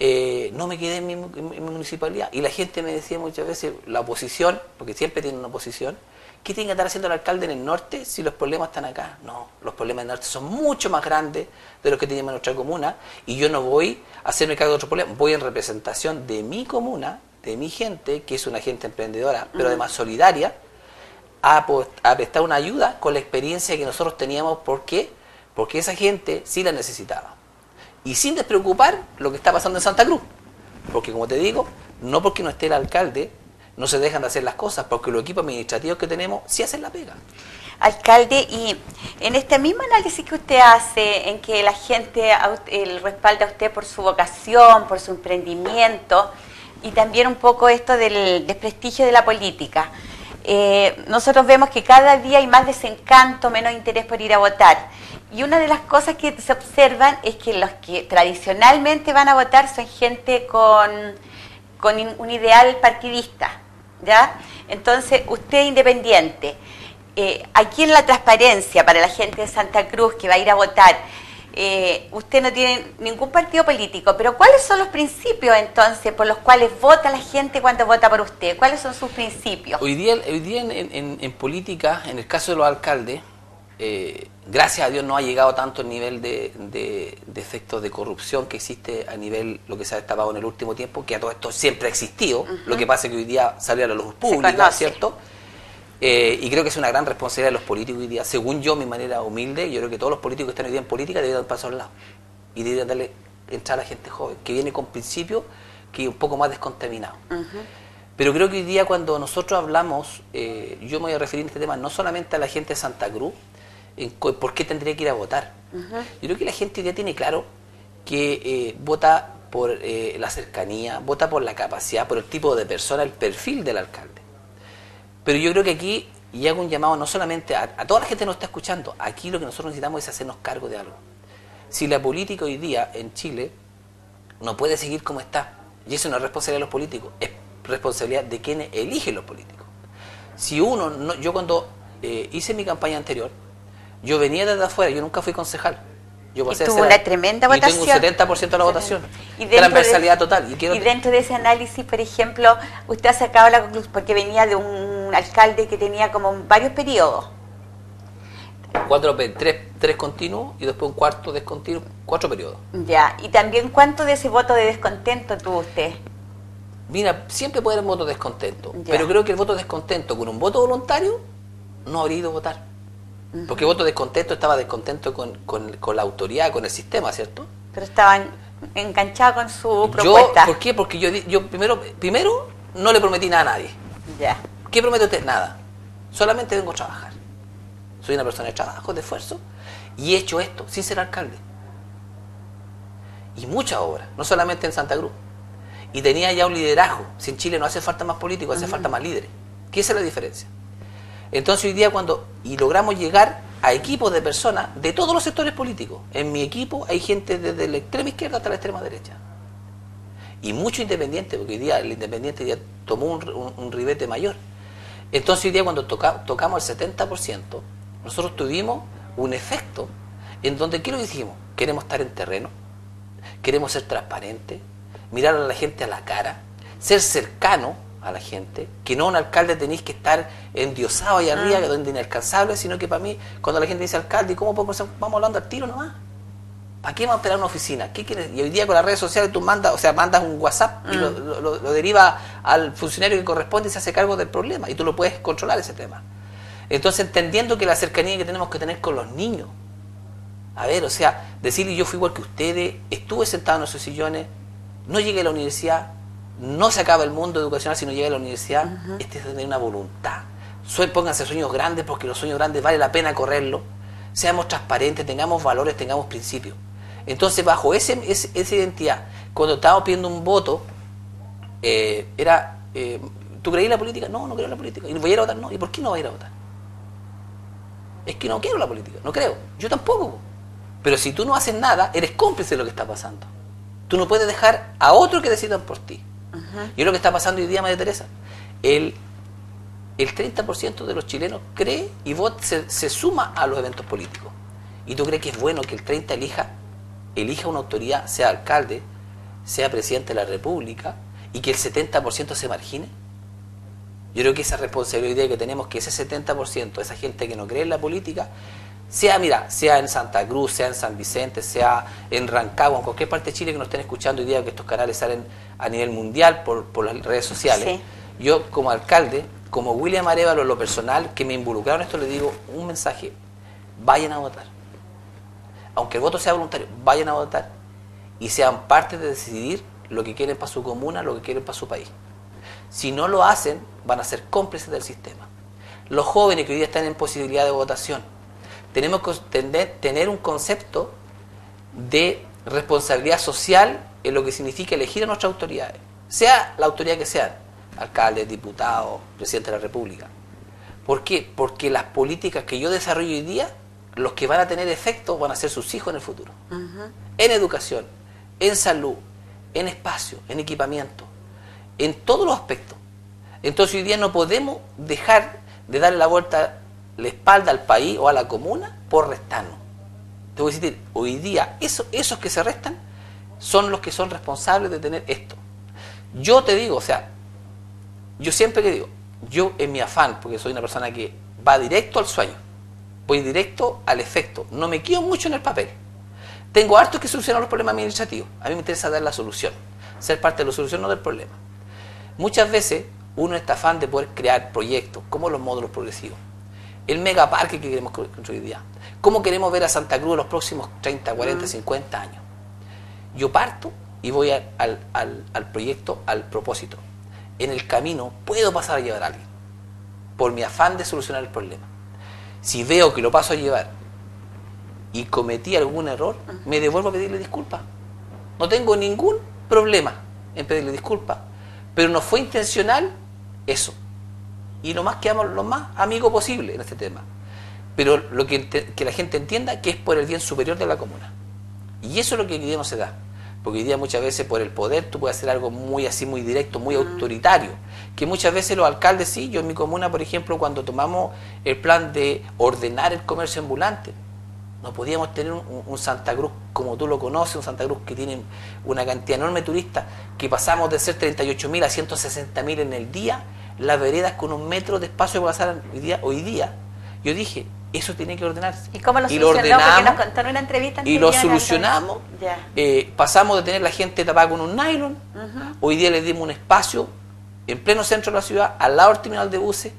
eh, no me quedé en mi, en mi, municipalidad. Y la gente me decía muchas veces, la oposición, porque siempre tiene una oposición, ¿qué tiene que estar haciendo el alcalde en el norte si los problemas están acá? No, los problemas en el norte son mucho más grandes de los que tenemos en nuestra comuna y yo no voy a hacerme cargo de otros problemas, voy en representación de mi comuna, de mi gente, que es una gente emprendedora, pero además solidaria, a, a prestar una ayuda con la experiencia que nosotros teníamos. ¿Por qué? Porque esa gente sí la necesitaba. Y sin despreocupar lo que está pasando en Santa Cruz. Porque como te digo, no porque no esté el alcalde, no se dejan de hacer las cosas, porque los equipos administrativos que tenemos sí hacen la pega. Alcalde, y en este mismo análisis que usted hace, en que la gente el respalda a usted por su vocación, por su emprendimiento, y también un poco esto del desprestigio de la política, eh, nosotros vemos que cada día hay más desencanto, menos interés por ir a votar. Y una de las cosas que se observan es que los que tradicionalmente van a votar son gente con, con un ideal partidista, ¿ya? Entonces, usted independiente, eh, aquí en la transparencia para la gente de Santa Cruz que va a ir a votar, eh, usted no tiene ningún partido político, pero ¿cuáles son los principios entonces por los cuales vota la gente cuando vota por usted? ¿Cuáles son sus principios? Hoy día, hoy día en, en, en política, en el caso de los alcaldes, eh, gracias a Dios no ha llegado tanto el nivel de, de, de, efectos de corrupción que existe a nivel lo que se ha destapado en el último tiempo, que a todo esto siempre ha existido, uh -huh. lo que pasa es que hoy día salió a la luz pública, ¿cierto? Eh, y creo que es una gran responsabilidad de los políticos hoy día. Según yo, mi manera humilde, yo creo que todos los políticos que están hoy día en política deberían pasar al lado y deberían darle entrar a la gente joven, que viene con principios que un poco más descontaminado. Uh -huh. Pero creo que hoy día cuando nosotros hablamos, eh, yo me voy a referir a este tema no solamente a la gente de Santa Cruz, en por qué tendría que ir a votar. Uh -huh. Yo creo que la gente ya tiene claro que eh, vota por la cercanía, vota por la capacidad, por el tipo de persona, el perfil del alcalde. Pero yo creo que aquí, y hago un llamado no solamente a, a toda la gente que nos está escuchando, aquí lo que nosotros necesitamos es hacernos cargo de algo. Si la política hoy día en Chile no puede seguir como está, y eso no es responsabilidad de los políticos, es responsabilidad de quienes eligen los políticos. Si uno, no, yo cuando eh, hice mi campaña anterior, yo venía desde afuera, yo nunca fui concejal. Yo pasé y tuvo una tremenda votación. Y tengo un 70% de la votación. Y transversalidad de, total. Y, quiero... y, dentro de ese análisis, por ejemplo, usted ha sacado la conclusión, porque venía de un alcalde que tenía como varios periodos. Cuatro, tres, tres continuos y después un cuarto descontinuo, cuatro periodos. Ya, y también cuánto de ese voto de descontento tuvo usted. Mira, siempre puede haber un voto descontento, ya. pero creo que el voto descontento con un voto voluntario no habría ido a votar. Uh -huh. Porque el voto descontento estaba descontento con, con, con, la autoridad, con el sistema, ¿cierto? Pero estaban enganchados con su propuesta. Yo, ¿Por qué? Porque yo, yo primero, primero no le prometí nada a nadie. Ya. ¿Qué promete usted? Nada. Solamente vengo a trabajar. Soy una persona de trabajo, de esfuerzo, y he hecho esto sin ser alcalde. Y muchas obras, no solamente en Santa Cruz. Y tenía ya un liderazgo. Si en Chile no hace falta más políticos, hace uh -huh. falta más líderes. ¿Qué es la diferencia? Entonces hoy día cuando y logramos llegar a equipos de personas de todos los sectores políticos. En mi equipo hay gente desde la extrema izquierda hasta la extrema derecha. Y mucho independiente, porque hoy día el independiente ya tomó un, un, un ribete mayor. Entonces hoy día cuando toca, tocamos el 70%, nosotros tuvimos un efecto en donde, ¿qué lo dijimos? Queremos estar en terreno, queremos ser transparentes, mirar a la gente a la cara, ser cercano a la gente, que no un alcalde tenéis que estar endiosado ahí arriba, ah. donde inalcanzable, sino que para mí, cuando la gente dice alcalde, ¿cómo podemos Vamos hablando al tiro nomás. ¿Para qué vamos a esperar una oficina? ¿Qué quieres? Y hoy día con las redes sociales tú mandas, o sea, mandas un WhatsApp y lo, lo, lo, deriva al funcionario que corresponde y se hace cargo del problema. Y tú lo puedes controlar ese tema. Entonces, entendiendo que la cercanía que tenemos que tener con los niños. A ver, o sea, decirle yo fui igual que ustedes, estuve sentado en esos sillones, no llegué a la universidad, no se acaba el mundo educacional si no llega a la universidad, uh -huh. este es tener una voluntad. Pónganse sueños grandes porque los sueños grandes vale la pena correrlos. Seamos transparentes, tengamos valores, tengamos principios. Entonces, bajo ese, esa identidad, cuando estábamos pidiendo un voto, eh, era, eh, ¿tú creí la política? No, no creo en la política. ¿Y voy a ir a votar? No. ¿Y por qué no voy a ir a votar? Es que no quiero la política, no creo. Yo tampoco. Pero si tú no haces nada, eres cómplice de lo que está pasando. Tú no puedes dejar a otro que decidan por ti. Y es lo que está pasando hoy día, María Teresa. El, el 30% de los chilenos cree y vota, se, se, suma a los eventos políticos. ¿Y tú crees que es bueno que el 30% elija, elija una autoridad, sea alcalde, sea presidente de la República, y que el 70% se margine? Yo creo que esa responsabilidad que tenemos, que ese 70%, esa gente que no cree en la política, sea, mira, sea en Santa Cruz, sea en San Vicente, sea en Rancagua, en cualquier parte de Chile que nos estén escuchando hoy día, que estos canales salen a nivel mundial por, por las redes sociales. Yo, como alcalde, como William Arevalo, lo personal, que me involucraron en esto, le digo un mensaje: vayan a votar. Aunque el voto sea voluntario, vayan a votar y sean parte de decidir lo que quieren para su comuna, lo que quieren para su país. Si no lo hacen, van a ser cómplices del sistema. Los jóvenes que hoy día están en posibilidad de votación, tenemos que tener un concepto de responsabilidad social en lo que significa elegir a nuestras autoridades, sea la autoridad que sea, alcalde, diputado, presidente de la República. ¿Por qué? Porque las políticas que yo desarrollo hoy día, los que van a tener efecto van a ser sus hijos en el futuro. En educación, en salud, en espacio, en equipamiento, en todos los aspectos. Entonces hoy día no podemos dejar de darle la vuelta la espalda al país o a la comuna por restarnos. Te voy a decir, hoy día eso, esos que se restan son los que son responsables de tener esto. Yo te digo, o sea, yo siempre que digo, yo en mi afán, porque soy una persona que va directo al sueño, voy directo al efecto, no me quedo mucho en el papel. Tengo harto que solucionar los problemas administrativos, a mí me interesa dar la solución, ser parte de la solución, no del problema. Muchas veces uno está afán de poder crear proyectos, como los módulos progresivos el megaparque que queremos construir día. ¿Cómo queremos ver a Santa Cruz en los próximos 30, 40, 50 años? Yo parto y voy al, proyecto, al propósito. En el camino puedo pasar a llevar a alguien, por mi afán de solucionar el problema. Si veo que lo paso a llevar y cometí algún error, me devuelvo a pedirle disculpas. No tengo ningún problema en pedirle disculpas, pero no fue intencional eso y lo más quedamos lo más amigos posible en este tema. Pero lo que, que, la gente entienda que es por el bien superior de la comuna. Y eso es lo que hoy día no se da. Porque hoy día muchas veces por el poder tú puedes hacer algo muy así, muy directo, muy autoritario. Que muchas veces los alcaldes, sí, yo en mi comuna, por ejemplo, cuando tomamos el plan de ordenar el comercio ambulante, no podíamos tener un, Santa Cruz como tú lo conoces, un Santa Cruz que tiene una cantidad enorme de turistas, que pasamos de ser 38.000 a 160.000 en el día, las veredas con un metro de espacio que pasaran hoy día, hoy día. Yo dije, eso tiene que ordenarse. ¿Y cómo lo y ordenamos, Porque una entrevista y lo solucionamos. Eh, pasamos de tener la gente tapada con un nylon. Hoy día le dimos un espacio en pleno centro de la ciudad, al lado del terminal de buses.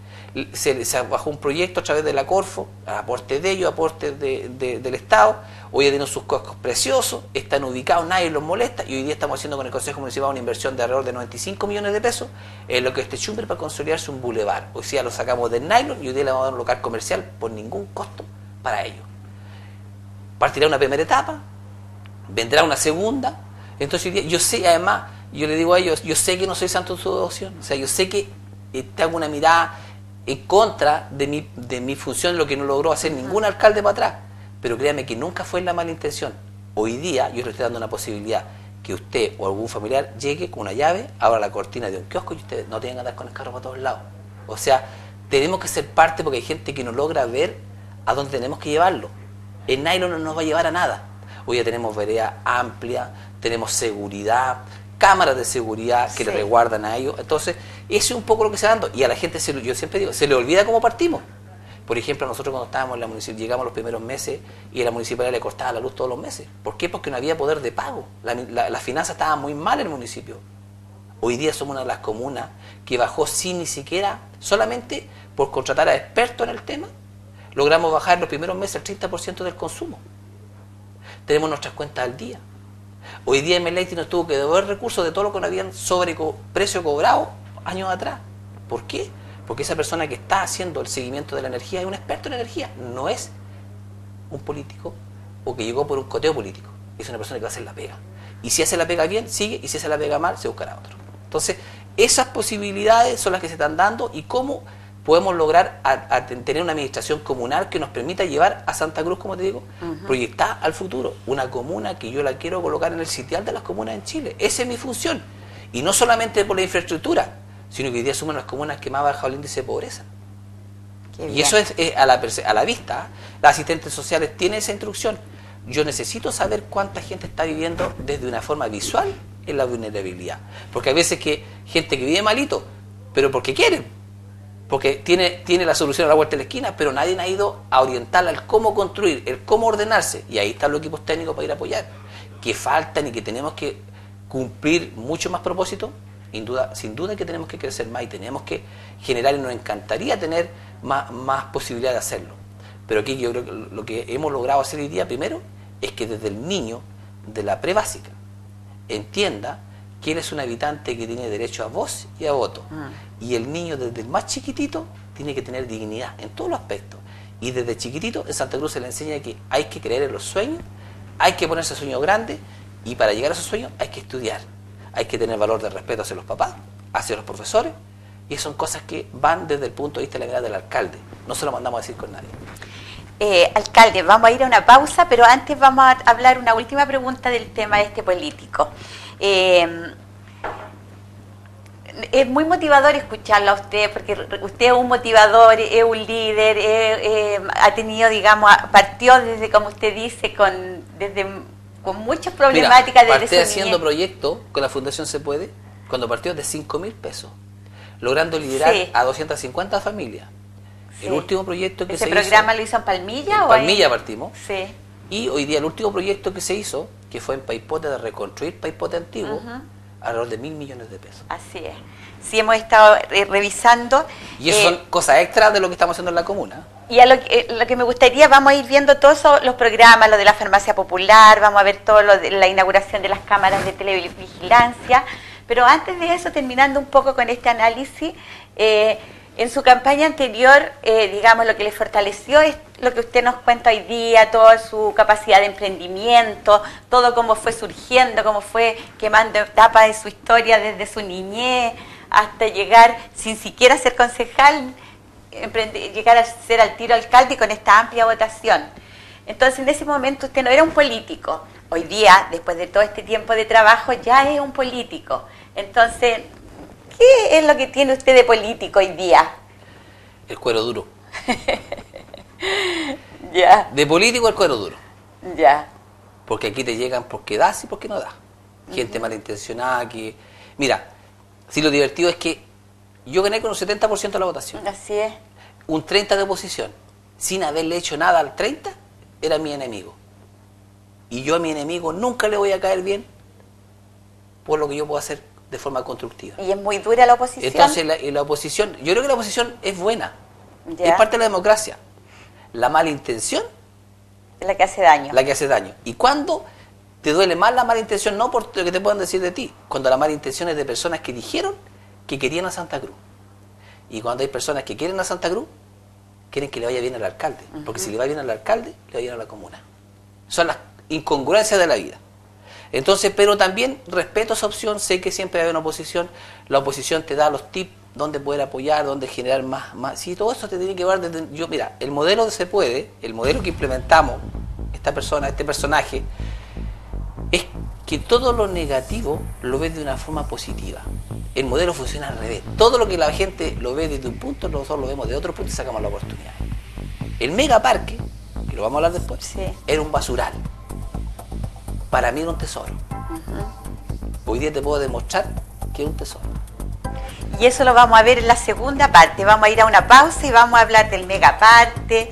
Se, se bajó un proyecto a través de la Corfo, aporte de ellos, aporte del Estado Hoy día tienen sus costos preciosos, están ubicados, nadie los molesta y hoy día estamos haciendo con el Consejo Municipal una inversión de alrededor de 95 millones de pesos en lo que es este chumbre para consolidarse un bulevar. Hoy día lo sacamos del nylon y hoy día le vamos a dar un local comercial por ningún costo para ellos. Partirá una primera etapa, vendrá una segunda, entonces hoy día, yo sé además, yo le digo a ellos, yo sé que no soy santo de su devoción, o sea, yo sé que eh, tengo una mirada en contra de mi, de mi función, lo que no logró hacer ningún alcalde para atrás pero créame que nunca fue la mala intención. Hoy día yo le estoy dando una posibilidad que usted o algún familiar llegue con una llave, abra la cortina de un kiosco y usted no tenga que andar con el carro para todos lados. O sea, tenemos que ser parte porque hay gente que no logra ver a dónde tenemos que llevarlo. El nylon no nos va a llevar a nada. Hoy ya tenemos vereda amplia, tenemos seguridad, cámaras de seguridad que le resguardan a ellos. Entonces, eso es un poco lo que se está dando. Y a la gente, se, yo siempre digo, se le olvida cómo partimos. Por ejemplo, nosotros cuando estábamos en la municipalidad, llegamos los primeros meses y a la municipalidad le cortaba la luz todos los meses. ¿Por qué? Porque no había poder de pago. La, finanza estaba muy mal en el municipio. Hoy día somos una de las comunas que bajó sin ni siquiera, solamente por contratar a expertos en el tema, logramos bajar en los primeros meses el 30% del consumo. Tenemos nuestras cuentas al día. Hoy día MLA nos tuvo que devolver recursos de todo lo que nos habían sobre precio cobrado años atrás. ¿Por qué? Porque esa persona que está haciendo el seguimiento de la energía es un experto en energía, no es un político o que llegó por un coteo político. es una persona que va a hacer la pega. Y si hace la pega bien, sigue, y si hace la pega mal, se buscará otro. Entonces, esas posibilidades son las que se están dando y cómo podemos lograr tener una administración comunal que nos permita llevar a Santa Cruz, como te digo, proyectar al futuro. Una comuna que yo la quiero colocar en el sitial de las comunas en Chile. Esa es mi función. Y no solamente por la infraestructura, sino que hoy día somos las comunas que más baja el índice de pobreza. y eso es, a, la, a la vista. Las asistentes sociales tienen esa instrucción. Yo necesito saber cuánta gente está viviendo desde una forma visual en la vulnerabilidad. Porque hay veces que gente que vive malito, pero porque quieren, porque tiene, tiene la solución a la vuelta de la esquina, pero nadie ha ido a orientarla al cómo construir, el cómo ordenarse. Y ahí están los equipos técnicos para ir a apoyar. Que faltan y que tenemos que cumplir mucho más propósitos, sin duda, sin duda que tenemos que crecer más y tenemos que generar, y nos encantaría tener más, más posibilidad de hacerlo. Pero aquí yo creo que lo que hemos logrado hacer hoy día primero es que desde el niño de la prebásica entienda que él es un habitante que tiene derecho a voz y a voto. Mm. Y el niño desde el más chiquitito tiene que tener dignidad en todos los aspectos. Y desde chiquitito en Santa Cruz se le enseña que hay que creer en los sueños, hay que ponerse sueños grandes y para llegar a esos sueños hay que estudiar. Hay que tener valor de respeto hacia los papás, hacia los profesores. Y son cosas que van desde el punto de vista de la mirada del alcalde. No se lo mandamos a decir con nadie. Eh, alcalde, vamos a ir a una pausa, pero antes vamos a hablar una última pregunta del tema este político. Eh, es muy motivador escucharlo a usted, porque usted es un motivador, es un líder, eh, ha tenido, digamos, partió desde, como usted dice, con desde con muchas problemáticas. Mira, partí haciendo proyectos con la Fundación Se Puede, cuando partió de 5 mil pesos, logrando liderar a 250 familias. El último proyecto que se hizo... ¿Ese programa lo hizo en Palmilla? En o Palmilla partimos. Sí. Y hoy día el último proyecto que se hizo, que fue en Paipote, de reconstruir Paipote antiguo, alrededor de mil millones de pesos. Así es. Sí, hemos estado eh, revisando. Y eso son eh, cosas extras de lo que estamos haciendo en la comuna. Y a lo que, eh, lo que me gustaría, vamos a ir viendo todos los programas, lo de la farmacia popular, vamos a ver todo lo de la inauguración de las cámaras de televigilancia. Pero antes de eso, terminando un poco con este análisis, eh, en su campaña anterior, eh, digamos, lo que le fortaleció es lo que usted nos cuenta hoy día, toda su capacidad de emprendimiento, todo cómo fue surgiendo, cómo fue quemando etapas de su historia desde su niñez hasta llegar, sin siquiera ser concejal, llegar a ser al tiro alcalde con esta amplia votación. Entonces, en ese momento usted no era un político. Hoy día, después de todo este tiempo de trabajo, ya es un político. Entonces, ¿Qué es lo que tiene usted de político hoy día? El cuero duro. ya. De político el cuero duro. Ya. Porque aquí te llegan porque das y porque no das. Gente malintencionada que... Mira, si lo divertido es que yo gané con un 70% de la votación. Así es. Un 30% de oposición. Sin haberle hecho nada al 30%, era mi enemigo. Y yo a mi enemigo nunca le voy a caer bien por lo que yo puedo hacer de forma constructiva. ¿Y es muy dura la oposición? Entonces, la, la oposición, yo creo que la oposición es buena, es parte de la democracia. La mala intención es la que hace daño. La que hace daño. ¿Y cuando te duele más la mala intención? No por lo que te puedan decir de ti, cuando la mala intención es de personas que dijeron que querían a Santa Cruz. Y cuando hay personas que quieren a Santa Cruz, quieren que le vaya bien al alcalde. Porque si le va bien al alcalde, le va bien a la comuna. Son las incongruencias de la vida. Entonces, pero también respeto esa opción, sé que siempre hay una oposición, la oposición te da los tips dónde poder apoyar, dónde generar más, más. Sí, todo eso te tiene que ver desde, yo, mira, el modelo de se puede, el modelo que implementamos, esta persona, este personaje, es que todo lo negativo lo ves de una forma positiva. El modelo funciona al revés. Todo lo que la gente lo ve desde un punto, nosotros lo vemos de otro punto y sacamos la oportunidad. El megaparque, que lo vamos a hablar después, era un basural para mí era un tesoro. Hoy día te puedo demostrar que es un tesoro. Y eso lo vamos a ver en la segunda parte. Vamos a ir a una pausa y vamos a hablar del megaparte,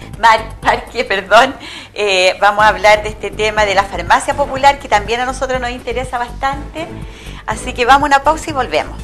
parque, perdón. Eh, vamos a hablar de este tema de la farmacia popular que también a nosotros nos interesa bastante. Así que vamos a una pausa y volvemos.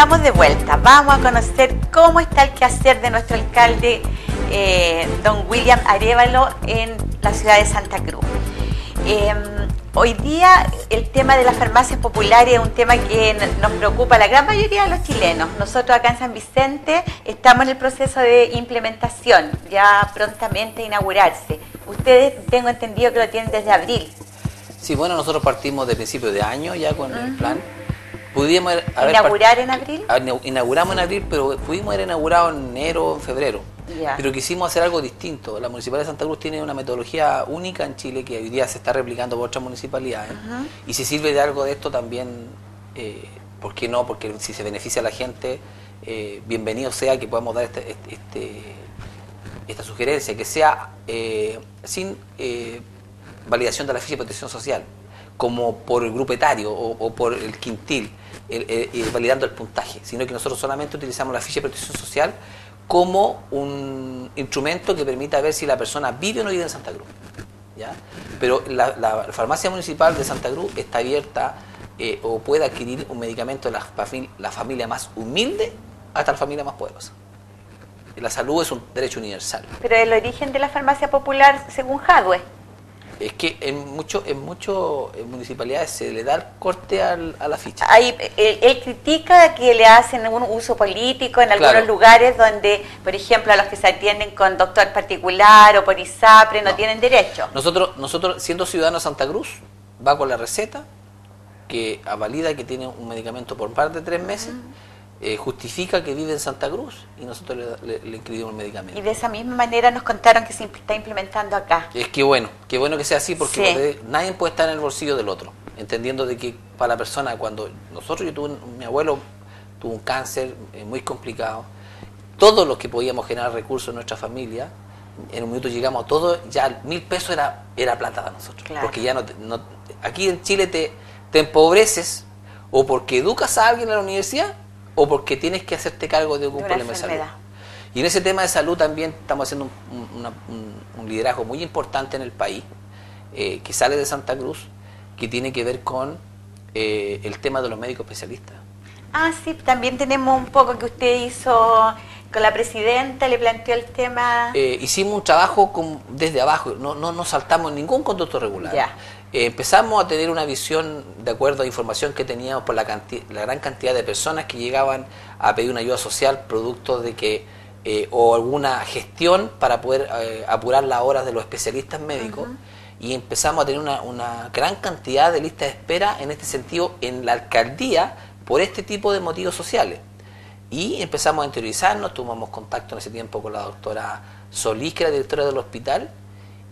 Estamos de vuelta. Vamos a conocer cómo está el quehacer de nuestro alcalde, eh, don William Arevalo, en la ciudad de Santa Cruz. Em, hoy día el tema de las farmacias populares es un tema que nos preocupa a la gran mayoría de los chilenos. Nosotros acá en San Vicente estamos en el proceso de implementación, ya prontamente inaugurarse. Ustedes tengo entendido que lo tienen desde abril. Sí, bueno, nosotros partimos de principio de año ya con el plan Pudimos ¿Inaugurar en abril? Ah, inauguramos en abril, pero pudimos haber inaugurado en enero, en febrero. Pero quisimos hacer algo distinto. La Municipalidad de Santa Cruz tiene una metodología única en Chile que hoy día se está replicando por otras municipalidades. Y si sirve de algo de esto también, eh, ¿por qué no? Porque si se beneficia a la gente, eh, bienvenido sea que podamos dar este, este, este esta sugerencia, que sea eh, sin eh, validación de la ficha de protección social como por el grupo etario o, por el quintil, validando el puntaje, sino que nosotros solamente utilizamos la ficha de protección social como un instrumento que permita ver si la persona vive o no vive en Santa Cruz. ¿ya? Pero la, farmacia municipal de Santa Cruz está abierta eh, o puede adquirir un medicamento de la, la familia más humilde hasta la familia más poderosa. La salud es un derecho universal. Pero el origen de la farmacia popular, según Jadwe, es que en muchos en mucho, municipalidades se le da el corte a la ficha. Ahí, él, critica que le hacen un uso político en algunos lugares donde, por ejemplo, a los que se atienden con doctor particular o por ISAPRE no, tienen derecho. Nosotros, nosotros siendo ciudadanos de Santa Cruz, va con la receta que avalida que tiene un medicamento por par de tres meses. Eh, justifica que vive en Santa Cruz y nosotros le, le, inscribimos el medicamento. Y de esa misma manera nos contaron que se está implementando acá. Es que bueno, qué bueno que sea así porque nadie puede estar en el bolsillo del otro, entendiendo de que para la persona cuando nosotros, yo tuve, mi abuelo tuvo un cáncer eh, muy complicado, todos los que podíamos generar recursos en nuestra familia, en un minuto llegamos a todo, ya mil pesos era, era plata para nosotros, porque ya no, no, aquí en Chile te, te empobreces o porque educas a alguien en la universidad o porque tienes que hacerte cargo de un problema de salud. Y en ese tema de salud también estamos haciendo un, liderazgo muy importante en el país, eh, que sale de Santa Cruz, que tiene que ver con eh, el tema de los médicos especialistas. Ah, sí, también tenemos un poco que usted hizo con la presidenta, le planteó el tema. Eh, hicimos un trabajo desde abajo, no, no, no saltamos ningún conducto regular. Eh, empezamos a tener una visión de acuerdo a información que teníamos por la, la gran cantidad de personas que llegaban a pedir una ayuda social producto de que eh, o alguna gestión para poder eh, apurar las horas de los especialistas médicos. Y empezamos a tener una, una, gran cantidad de listas de espera en este sentido en la alcaldía por este tipo de motivos sociales. Y empezamos a interiorizarnos, tuvimos contacto en ese tiempo con la doctora Solís que era directora del hospital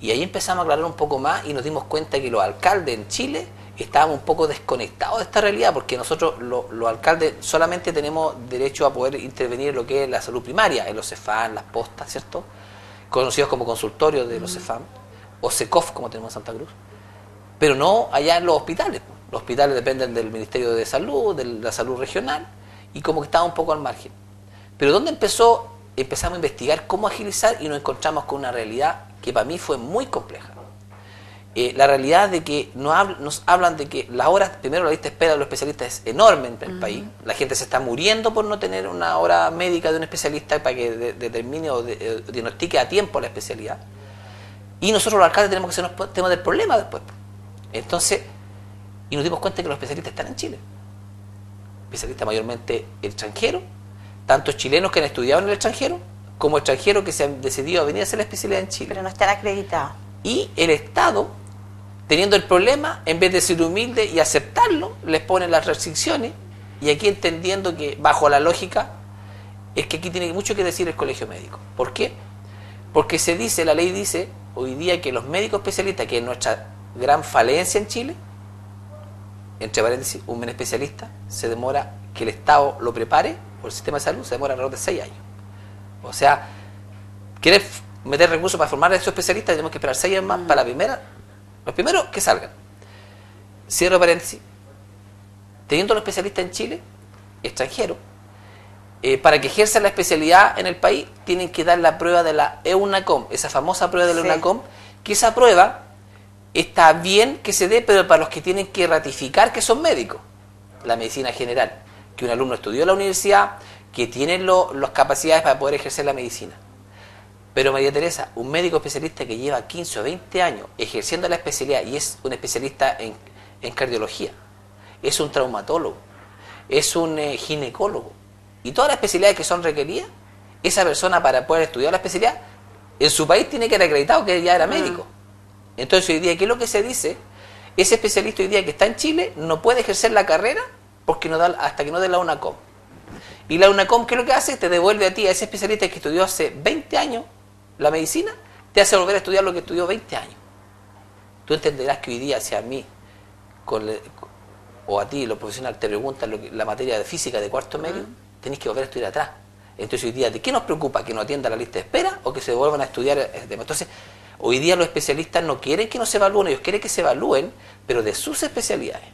y ahí empezamos a aclarar un poco más y nos dimos cuenta que los alcaldes en Chile estábamos un poco desconectados de esta realidad, porque nosotros los alcaldes solamente tenemos derecho a poder intervenir en lo que es la salud primaria, en los CEFAM, las postas, ¿cierto? Conocidos como consultorios de los CEFAM, o SECOF, como tenemos en Santa Cruz, pero no allá en los hospitales. Los hospitales dependen del Ministerio de Salud, de la salud regional, y como que estaba un poco al margen. Pero ¿dónde empezó? Empezamos a investigar cómo agilizar y nos encontramos con una realidad que para mí fue muy compleja. Eh, la realidad de que nos, hablan de que la hora, primero la lista de espera de los especialistas es enorme en el país. La gente se está muriendo por no tener una hora médica de un especialista para que determine o eh, diagnostique a tiempo la especialidad. Y nosotros los alcaldes tenemos que ser tema del problema después. Entonces, y nos dimos cuenta que los especialistas están en Chile. Especialistas mayormente extranjeros, tantos chilenos que han estudiado en el extranjero, como extranjeros que se han decidido a venir a hacer la especialidad en Chile. Pero no están acreditados. Y el Estado, teniendo el problema, en vez de ser humilde y aceptarlo, les pone las restricciones. Y aquí entendiendo que, bajo la lógica, es que aquí tiene mucho que decir el colegio médico. ¿Por qué? Porque se dice, la ley dice hoy día que los médicos especialistas, que es nuestra gran falencia en Chile, entre paréntesis, un especialista, se demora que el Estado lo prepare por el sistema de salud, se demora alrededor de seis años. O sea, ¿quieres meter recursos para formar a esos especialistas? Tenemos que esperar seis años más para la primera, los primeros que salgan. Cierro paréntesis. Teniendo los especialistas en Chile, extranjeros, eh, para que ejerzan la especialidad en el país, tienen que dar la prueba de la EUNACOM, esa famosa prueba de la EUNACOM, que esa prueba está bien que se dé, pero para los que tienen que ratificar que son médicos, la medicina general que un alumno estudió en la universidad, que tiene las capacidades para poder ejercer la medicina. Pero María Teresa, un médico especialista que lleva 15 o 20 años ejerciendo la especialidad y es un especialista en, cardiología, es un traumatólogo, es un eh, ginecólogo y todas las especialidades que son requeridas, esa persona para poder estudiar la especialidad en su país tiene que ser acreditado que ya era mm. médico. Entonces hoy día, ¿qué es lo que se dice? Ese especialista hoy día que está en Chile no puede ejercer la carrera porque no da, hasta que no dé la UNACOM. Y la UNACOM, ¿qué es lo que hace? Te devuelve a ti, a ese especialista que estudió hace 20 años la medicina, te hace volver a estudiar lo que estudió 20 años. Tú entenderás que hoy día, si a mí o a ti, los profesionales, te preguntan la materia de física de cuarto medio, tenéis que volver a estudiar atrás. Entonces hoy día, ¿de qué nos preocupa? ¿Que no atienda la lista de espera o que se vuelvan a estudiar? Entonces, hoy día los especialistas no quieren que no se evalúen, ellos quieren que se evalúen, pero de sus especialidades.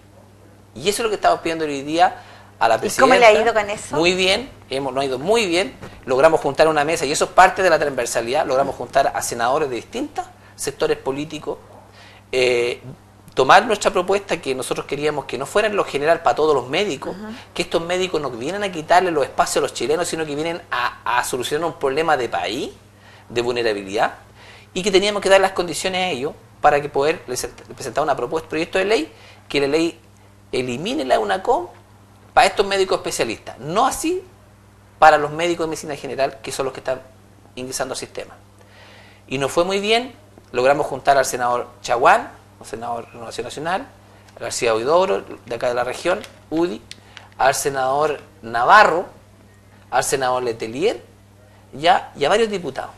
Y eso es lo que estamos pidiendo hoy día a la presidenta. ¿Y cómo le ha ido con eso? Muy bien, hemos, nos ha ido muy bien. Logramos juntar una mesa, y eso es parte de la transversalidad, logramos juntar a senadores de distintos sectores políticos, eh, tomar nuestra propuesta que nosotros queríamos que no fuera en lo general para todos los médicos, que estos médicos no vienen a quitarle los espacios a los chilenos, sino que vienen a, solucionar un problema de país, de vulnerabilidad, y que teníamos que dar las condiciones a ellos para que poder presentar una propuesta, proyecto de ley, que la ley elimine la UNACOM para estos médicos especialistas, no así para los médicos de medicina general, que son los que están ingresando al sistema. Y nos fue muy bien, logramos juntar al senador Chaguán, senador de Renovación Nacional, García Huidobro, de acá de la región, UDI, al senador Navarro, al senador Letelier, ya, y a varios diputados.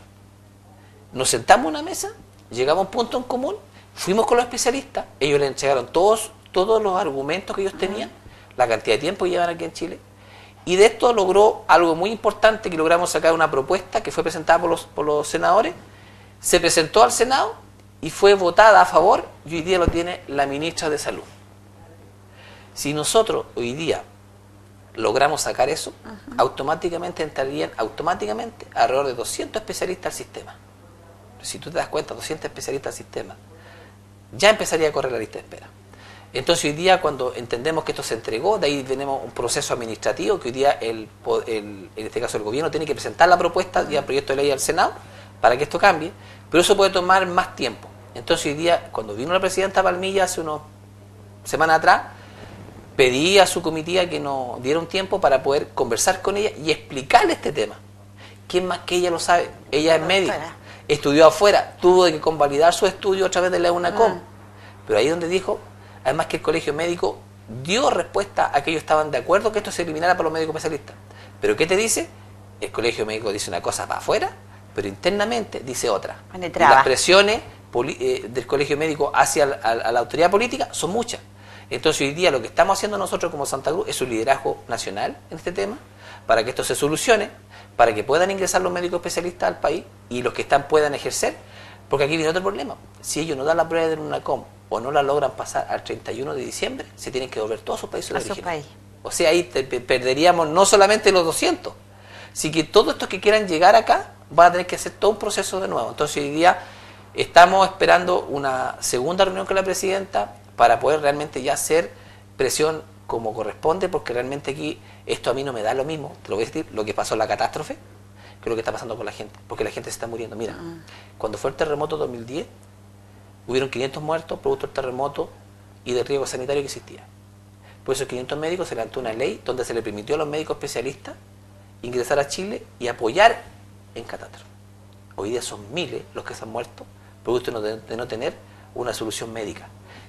Nos sentamos en una mesa, llegamos a un punto en común, fuimos con los especialistas, ellos le entregaron todos, todos los argumentos que ellos tenían, la cantidad de tiempo que llevan aquí en Chile, y de esto logró algo muy importante que logramos sacar una propuesta que fue presentada por los, por los senadores, se presentó al Senado y fue votada a favor y hoy día lo tiene la ministra de Salud. Si nosotros hoy día logramos sacar eso, automáticamente entrarían automáticamente alrededor de 200 especialistas al sistema. Si tú te das cuenta, 200 especialistas al sistema, ya empezaría a correr la lista de espera. Entonces hoy día cuando entendemos que esto se entregó, de ahí tenemos un proceso administrativo que hoy día el, en este caso el gobierno tiene que presentar la propuesta y el proyecto de ley al Senado para que esto cambie, pero eso puede tomar más tiempo. Entonces hoy día, cuando vino la presidenta Palmilla hace unos semanas atrás, pedí a su comitiva que nos diera un tiempo para poder conversar con ella y explicarle este tema. ¿Quién más que ella lo sabe? Ella es médica, estudió afuera, tuvo que convalidar su estudio a través de la UNACOM. Ah. Pero ahí es donde dijo, además que el colegio médico dio respuesta a que ellos estaban de acuerdo que esto se eliminara para los médicos especialistas. Pero ¿qué te dice? El colegio médico dice una cosa para afuera pero internamente dice otra. las presiones eh, del colegio médico hacia la, autoridad política son muchas. Entonces hoy día lo que estamos haciendo nosotros como Santa Cruz es un liderazgo nacional en este tema, para que esto se solucione, para que puedan ingresar los médicos especialistas al país y los que están puedan ejercer, porque aquí viene otro problema. Si ellos no dan la prueba de UNACOM o no la logran pasar al 31 de diciembre, se tienen que volver todos sus países de origen. País. O sea, ahí perderíamos no solamente los 200, sino que todos estos que quieran llegar acá van a tener que hacer todo un proceso de nuevo. Entonces hoy día estamos esperando una segunda reunión con la presidenta para poder realmente ya hacer presión como corresponde, porque realmente aquí esto a mí no me da lo mismo, te lo voy a decir, lo que pasó en la catástrofe, que lo que está pasando con la gente, porque la gente se está muriendo. Mira, ah. cuando fue el terremoto 2010, hubieron 500 muertos producto del terremoto y del riesgo sanitario que existía. Por esos 500 médicos se levantó una ley donde se le permitió a los médicos especialistas ingresar a Chile y apoyar en catástrofe. Hoy día son miles los que se han muerto producto de no tener una solución médica.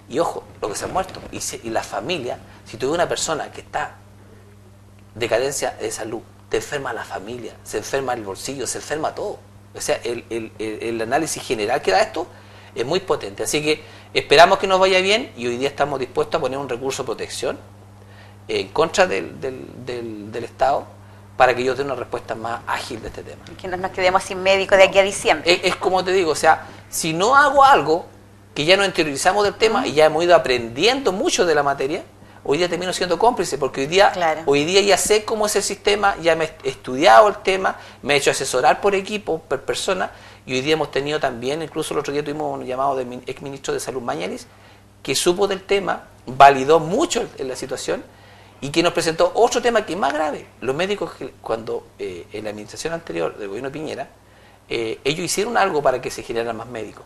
Y ojo, los que se han muerto y, la familia, si tuve una persona que está decadencia de salud, te enferma la familia, se enferma el bolsillo, se enferma todo. O sea, el, análisis general que da esto es muy potente. Así que esperamos que nos vaya bien y hoy día estamos dispuestos a poner un recurso de protección en contra del, del Estado para que yo dé una respuesta más ágil de este tema. Que no nos quedemos sin médico de aquí a diciembre. Es, como te digo, o sea, si no hago algo, que ya nos interiorizamos del tema y ya hemos ido aprendiendo mucho de la materia, hoy día termino siendo cómplice, porque hoy día, hoy día ya sé cómo es el sistema, ya me he estudiado el tema, me he hecho asesorar por equipo, por persona, y hoy día hemos tenido también, incluso el otro día tuvimos un llamado del exministro de Salud Mañalis, que supo del tema, validó mucho la situación, y que nos presentó otro tema que es más grave. Los médicos, cuando eh, en la administración anterior del gobierno de Piñera, eh, ellos hicieron algo para que se generaran más médicos.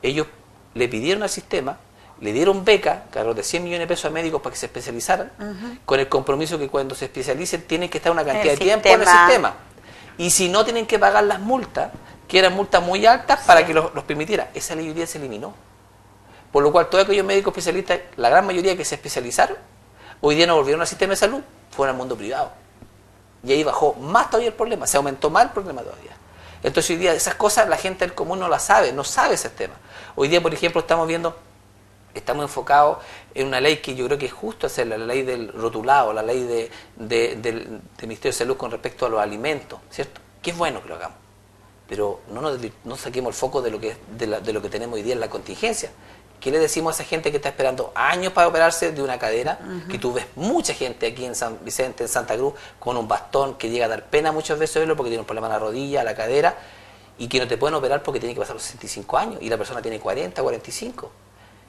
Ellos le pidieron al sistema, le dieron beca, claro, de 100 millones de pesos a médicos para que se especializaran, con el compromiso que cuando se especialicen tienen que estar una cantidad de tiempo en el sistema. Y si no, tienen que pagar las multas, que eran multas muy altas, para que los, los permitiera. Esa ley hoy día se eliminó. Por lo cual, todos aquellos médicos especialistas, la gran mayoría que se especializaron, hoy día no volvieron al sistema de salud, fueron al mundo privado. Y ahí bajó más todavía el problema, se aumentó más el problema todavía. Entonces hoy día esas cosas la gente del común no las sabe, no sabe ese tema. Hoy día, por ejemplo, estamos viendo, estamos enfocados en una ley que yo creo que es justo hacerla, la ley del rotulado, la ley de, del, Ministerio de Salud con respecto a los alimentos, ¿cierto? Que es bueno que lo hagamos. Pero no, nos, no saquemos el foco de lo, que, de, de lo que tenemos hoy día en la contingencia. ¿Qué le decimos a esa gente que está esperando años para operarse de una cadera? Que tú ves mucha gente aquí en San Vicente, en Santa Cruz, con un bastón que llega a dar pena muchas veces verlo porque tiene un problema en la rodilla, la cadera, y que no te pueden operar porque tiene que pasar los 65 años y la persona tiene 40, 45.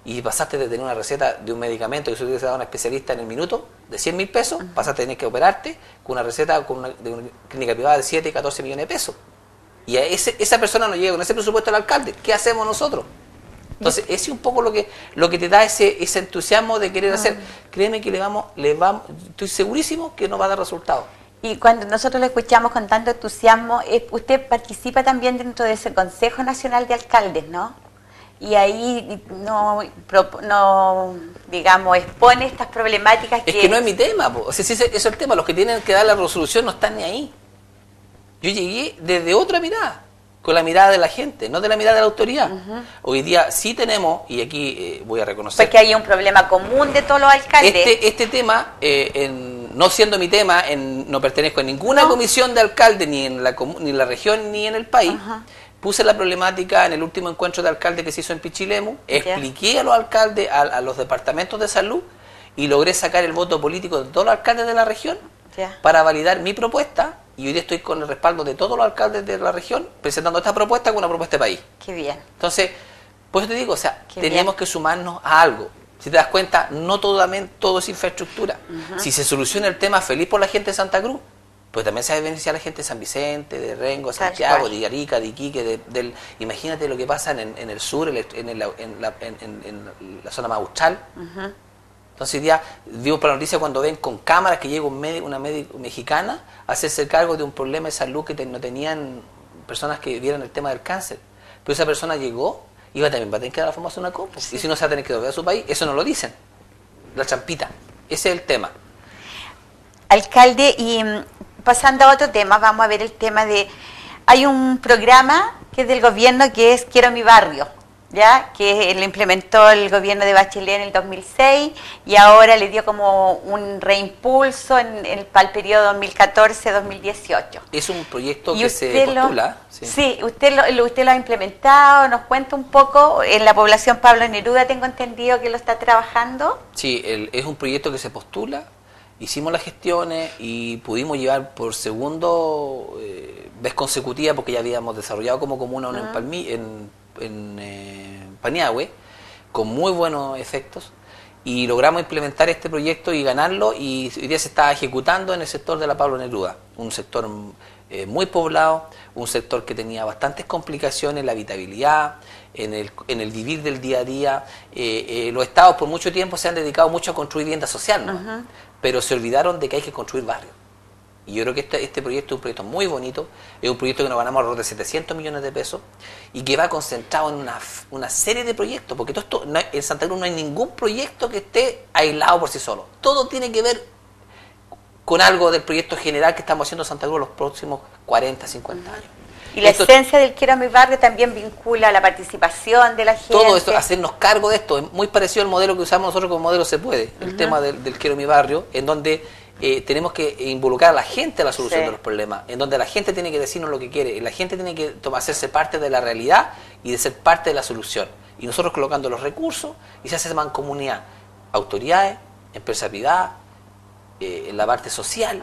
Y pasaste de tener una receta de un medicamento que se hubiese dado a un especialista en el minuto de 100 mil pesos, pasaste a tener que operarte con una receta con una, de una clínica privada de 7 y 14 millones de pesos. Y a ese, esa persona no llega con ese presupuesto al alcalde. ¿Qué hacemos nosotros? Entonces, ese es un poco lo que, lo que te da ese, ese entusiasmo de querer hacer. Créeme que le vamos, le vamos, estoy segurísimo que nos va a dar resultados. Y cuando nosotros lo escuchamos con tanto entusiasmo, usted participa también dentro de ese Consejo Nacional de Alcaldes, ¿no? Y ahí no, no digamos, expone estas problemáticas que... Es que no es mi tema, o sea, eso es el tema, los que tienen que dar la resolución no están ni ahí. Yo llegué desde otra mirada con la mirada de la gente, no de la mirada de la autoridad. Hoy día sí tenemos, y aquí eh, voy a reconocer... Pues que hay un problema común de todos los alcaldes. Este, este tema, eh, no siendo mi tema, en, no pertenezco a ninguna comisión de alcalde, ni en, la, ni en la región, ni en el país. Puse la problemática en el último encuentro de alcalde que se hizo en Pichilemu, expliqué a los alcaldes, a, los departamentos de salud, y logré sacar el voto político de todos los alcaldes de la región para validar mi propuesta y hoy día estoy con el respaldo de todos los alcaldes de la región presentando esta propuesta como una propuesta de país. Qué bien. Entonces, pues te digo, o sea, tenemos que sumarnos a algo. Si te das cuenta, no todo, todo es infraestructura. Si se soluciona el tema feliz por la gente de Santa Cruz, pues también se va a beneficiar a la gente de San Vicente, de Rengo, Santiago, de Arica, de Iquique, del, imagínate lo que pasa en, el sur, en, la, zona maustral. Entonces ya digo para la noticia cuando ven con cámaras que llega una médica mexicana a hacerse cargo de un problema de salud que no tenían personas que vieran el tema del cáncer. Pero esa persona llegó y va también va a tener que dar la formación a copa. Y si no se va a tener que volver a su país, eso no lo dicen. La champita. Ese es el tema. Alcalde, y mm, pasando a otro tema, vamos a ver el tema de... Hay un programa que es del gobierno que es Quiero mi barrio ya que lo implementó el gobierno de Bachelet en el 2006 y ahora le dio como un reimpulso en, el, para el periodo 2014-2018. Es un proyecto que se postula. sí. usted, lo, usted lo ha implementado, nos cuenta un poco, en la población Pablo Neruda tengo entendido que lo está trabajando. Sí, es un proyecto que se postula, hicimos las gestiones y pudimos llevar por segundo eh, vez consecutiva, porque ya habíamos desarrollado como comuna una en, en en eh, Paniagüe, con muy buenos efectos, y logramos implementar este proyecto y ganarlo, y hoy día se está ejecutando en el sector de la Pablo Neruda, un sector eh, muy poblado, un sector que tenía bastantes complicaciones en la habitabilidad, en el, en el vivir del día a día. Eh, los estados por mucho tiempo se han dedicado mucho a construir vivienda social, pero se olvidaron de que hay que construir barrios. Y yo creo que este, este proyecto es un proyecto muy bonito, es un proyecto que nos ganamos alrededor de 700 millones de pesos y que va concentrado en una, una serie de proyectos, porque todo esto, en Santa Cruz no hay ningún proyecto que esté aislado por sí solo. Todo tiene que ver con algo del proyecto general que estamos haciendo en Santa Cruz los próximos 40, 50 años. Y la esencia del Quiero a mi barrio también vincula la participación de la gente. Todo esto, hacernos cargo de esto, es muy parecido al modelo que usamos nosotros como modelo se puede, el tema del, del Quiero a mi barrio, en donde eh, tenemos que involucrar a la gente a la solución de los problemas, en donde la gente tiene que decirnos lo que quiere, y la gente tiene que hacerse parte de la realidad y de ser parte de la solución. Y nosotros colocando los recursos y se hace mancomunidad, autoridades, empresa privada, eh, en la parte social,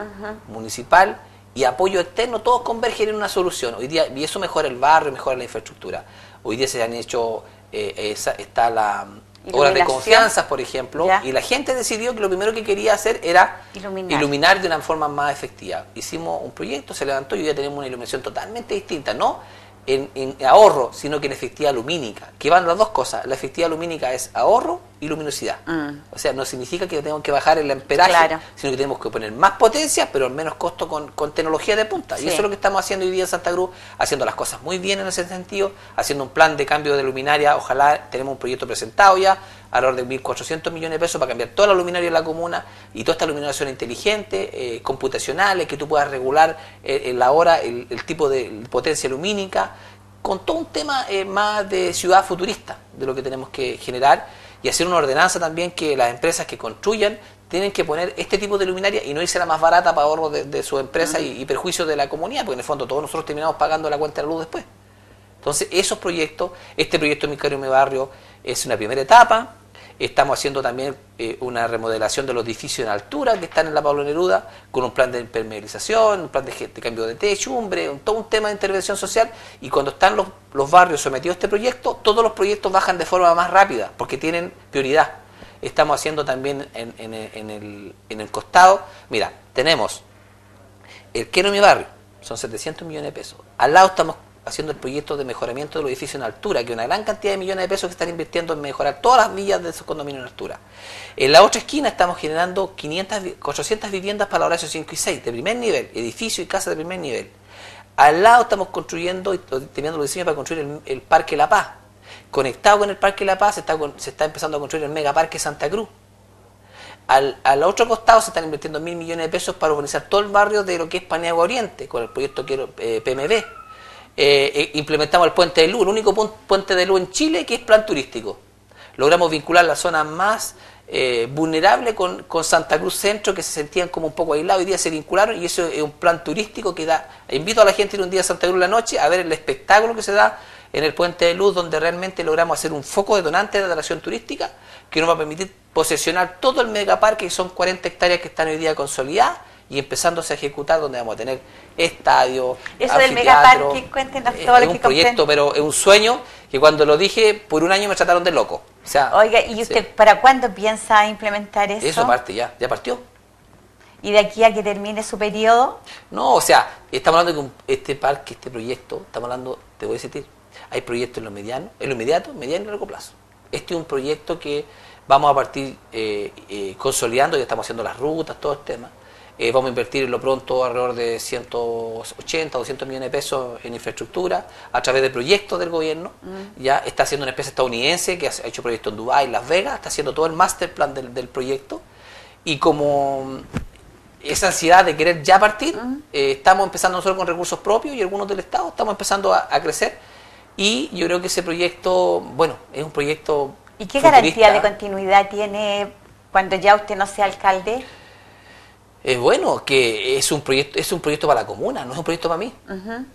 municipal y apoyo externo, todos convergen en una solución. Hoy día, y eso mejora el barrio, mejora la infraestructura. Hoy día se han hecho, eh, está la obras de confianza, por ejemplo, y la gente decidió que lo primero que quería hacer era iluminar. de una forma más efectiva. Hicimos un proyecto, se levantó y hoy ya tenemos una iluminación totalmente distinta, no en, ahorro, sino que en efectividad lumínica, que van las dos cosas. La efectividad lumínica es ahorro y luminosidad. Mm. O sea, no significa que tenemos que bajar el amperaje, sino que tenemos que poner más potencia, pero al menos costo con, tecnología de punta. Y eso es lo que estamos haciendo hoy día en Santa Cruz, haciendo las cosas muy bien en ese sentido, haciendo un plan de cambio de luminaria. Ojalá tenemos un proyecto presentado ya, alrededor de 1.400 millones de pesos para cambiar toda la luminaria de la comuna y toda esta iluminación inteligente, eh, computacionales, que tú puedas regular eh, la hora, el, tipo de potencia lumínica, con todo un tema eh, más de ciudad futurista, de lo que tenemos que generar y hacer una ordenanza también que las empresas que construyan tienen que poner este tipo de luminaria y no irse la más barata para ahorro de, su empresa y, y perjuicio de la comunidad, porque en el fondo todos nosotros terminamos pagando la cuenta de la luz después. Entonces, esos proyectos, este proyecto Carrio Mi Barrio es una primera etapa, Estamos haciendo también eh, una remodelación de los edificios en altura que están en la Pablo Neruda, con un plan de impermeabilización, un plan de, cambio de techumbre, un, todo un tema de intervención social. Y cuando están los, los barrios sometidos a este proyecto, todos los proyectos bajan de forma más rápida, porque tienen prioridad. Estamos haciendo también en, en, el, en el costado, mira, tenemos el Quiero mi barrio, son 700 millones de pesos. Al lado estamos haciendo el proyecto de mejoramiento de los edificios en altura, que una gran cantidad de millones de pesos que están invirtiendo en mejorar todas las villas de esos condominios en altura. En la otra esquina estamos generando 500, 400 viviendas para la Horacio 5 y 6, de primer nivel, edificio y casa de primer nivel. Al lado estamos construyendo y teniendo los diseños para construir el, Parque La Paz. Conectado con el Parque La Paz se está, empezando a construir el Megaparque Santa Cruz. Al, al, otro costado se están invirtiendo mil millones de pesos para urbanizar todo el barrio de lo que es Paniagua Oriente, con el proyecto eh, PMB eh, eh, implementamos el puente de luz, el único puente de luz en Chile que es plan turístico. Logramos vincular la zona más eh, vulnerable con, Santa Cruz Centro, que se sentían como un poco aislados, hoy día se vincularon y eso es un plan turístico que da, invito a la gente a ir un día a Santa Cruz la noche a ver el espectáculo que se da en el puente de luz, donde realmente logramos hacer un foco detonante de atracción turística que nos va a permitir posesionar todo el megaparque, que son 40 hectáreas que están hoy día consolidadas, y empezándose a ejecutar donde vamos a tener estadios, Eso del megaparque, cuéntenos todo Es un proyecto, pero es un sueño que cuando lo dije por un año me trataron de loco. O sea, Oiga, ¿y usted para cuándo piensa implementar eso? Eso parte ya, ya partió. ¿Y de aquí a que termine su periodo? No, o sea, estamos hablando de que este parque, este proyecto, estamos hablando, te voy a decir, hay proyectos en lo mediano, en lo inmediato, mediano y largo plazo. Este es un proyecto que vamos a partir eh, eh, consolidando, ya estamos haciendo las rutas, todo el tema eh, vamos a invertir en lo pronto alrededor de 180, 200 millones de pesos en infraestructura a través de proyectos del gobierno. Mm. Ya está haciendo una empresa estadounidense que ha hecho proyectos en Dubái, Las Vegas, está haciendo todo el master plan del, proyecto. Y como esa ansiedad de querer ya partir, mm. eh, estamos empezando nosotros con recursos propios y algunos del Estado, estamos empezando a, crecer. Y yo creo que ese proyecto, bueno, es un proyecto... ¿Y qué garantía de continuidad tiene cuando ya usted no sea alcalde? Es bueno que es un proyecto es un proyecto para la comuna no es un proyecto para mí.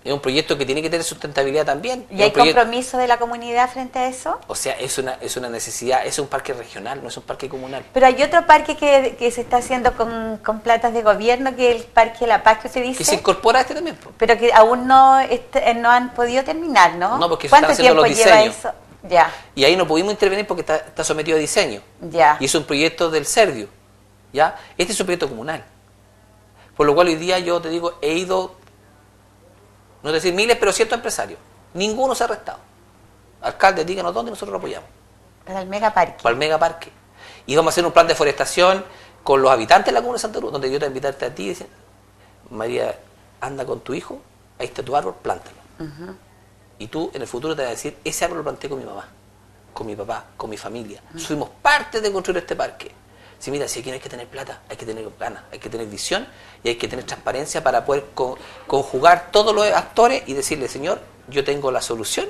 Es un proyecto que tiene que tener sustentabilidad también. Y hay compromiso de la comunidad frente a eso o sea es una es una necesidad es un parque regional no es un parque comunal. Pero hay otro parque que, que se está haciendo con, con, platas de gobierno que es el parque La Paz que se dice. Que se incorpora a este también pero que aún no este, no han podido terminar no no porque ¿Cuánto tiempo los lleva eso ya. Y ahí no pudimos intervenir porque está, está sometido a diseño. Ya. Y es un proyecto del Servio ya este es un proyecto comunal por lo cual hoy día yo te digo, he ido, no decir miles, pero cientos empresarios. Ninguno se ha arrestado. Alcalde, díganos dónde nosotros lo apoyamos. Para el megaparque. Para el megaparque. Y vamos a hacer un plan de forestación con los habitantes de la comuna de Santa Cruz, donde yo te invitarte a ti María, anda con tu hijo, ahí está tu árbol, plántalo. Y tú en el futuro te vas a decir, ese árbol lo planté con mi mamá, con mi papá, con mi familia. Fuimos parte de construir este parque. Si mira, si aquí no hay que tener plata, hay que tener ganas, hay que tener visión y hay que tener transparencia para poder conjugar todos los actores y decirle, señor, yo tengo la solución,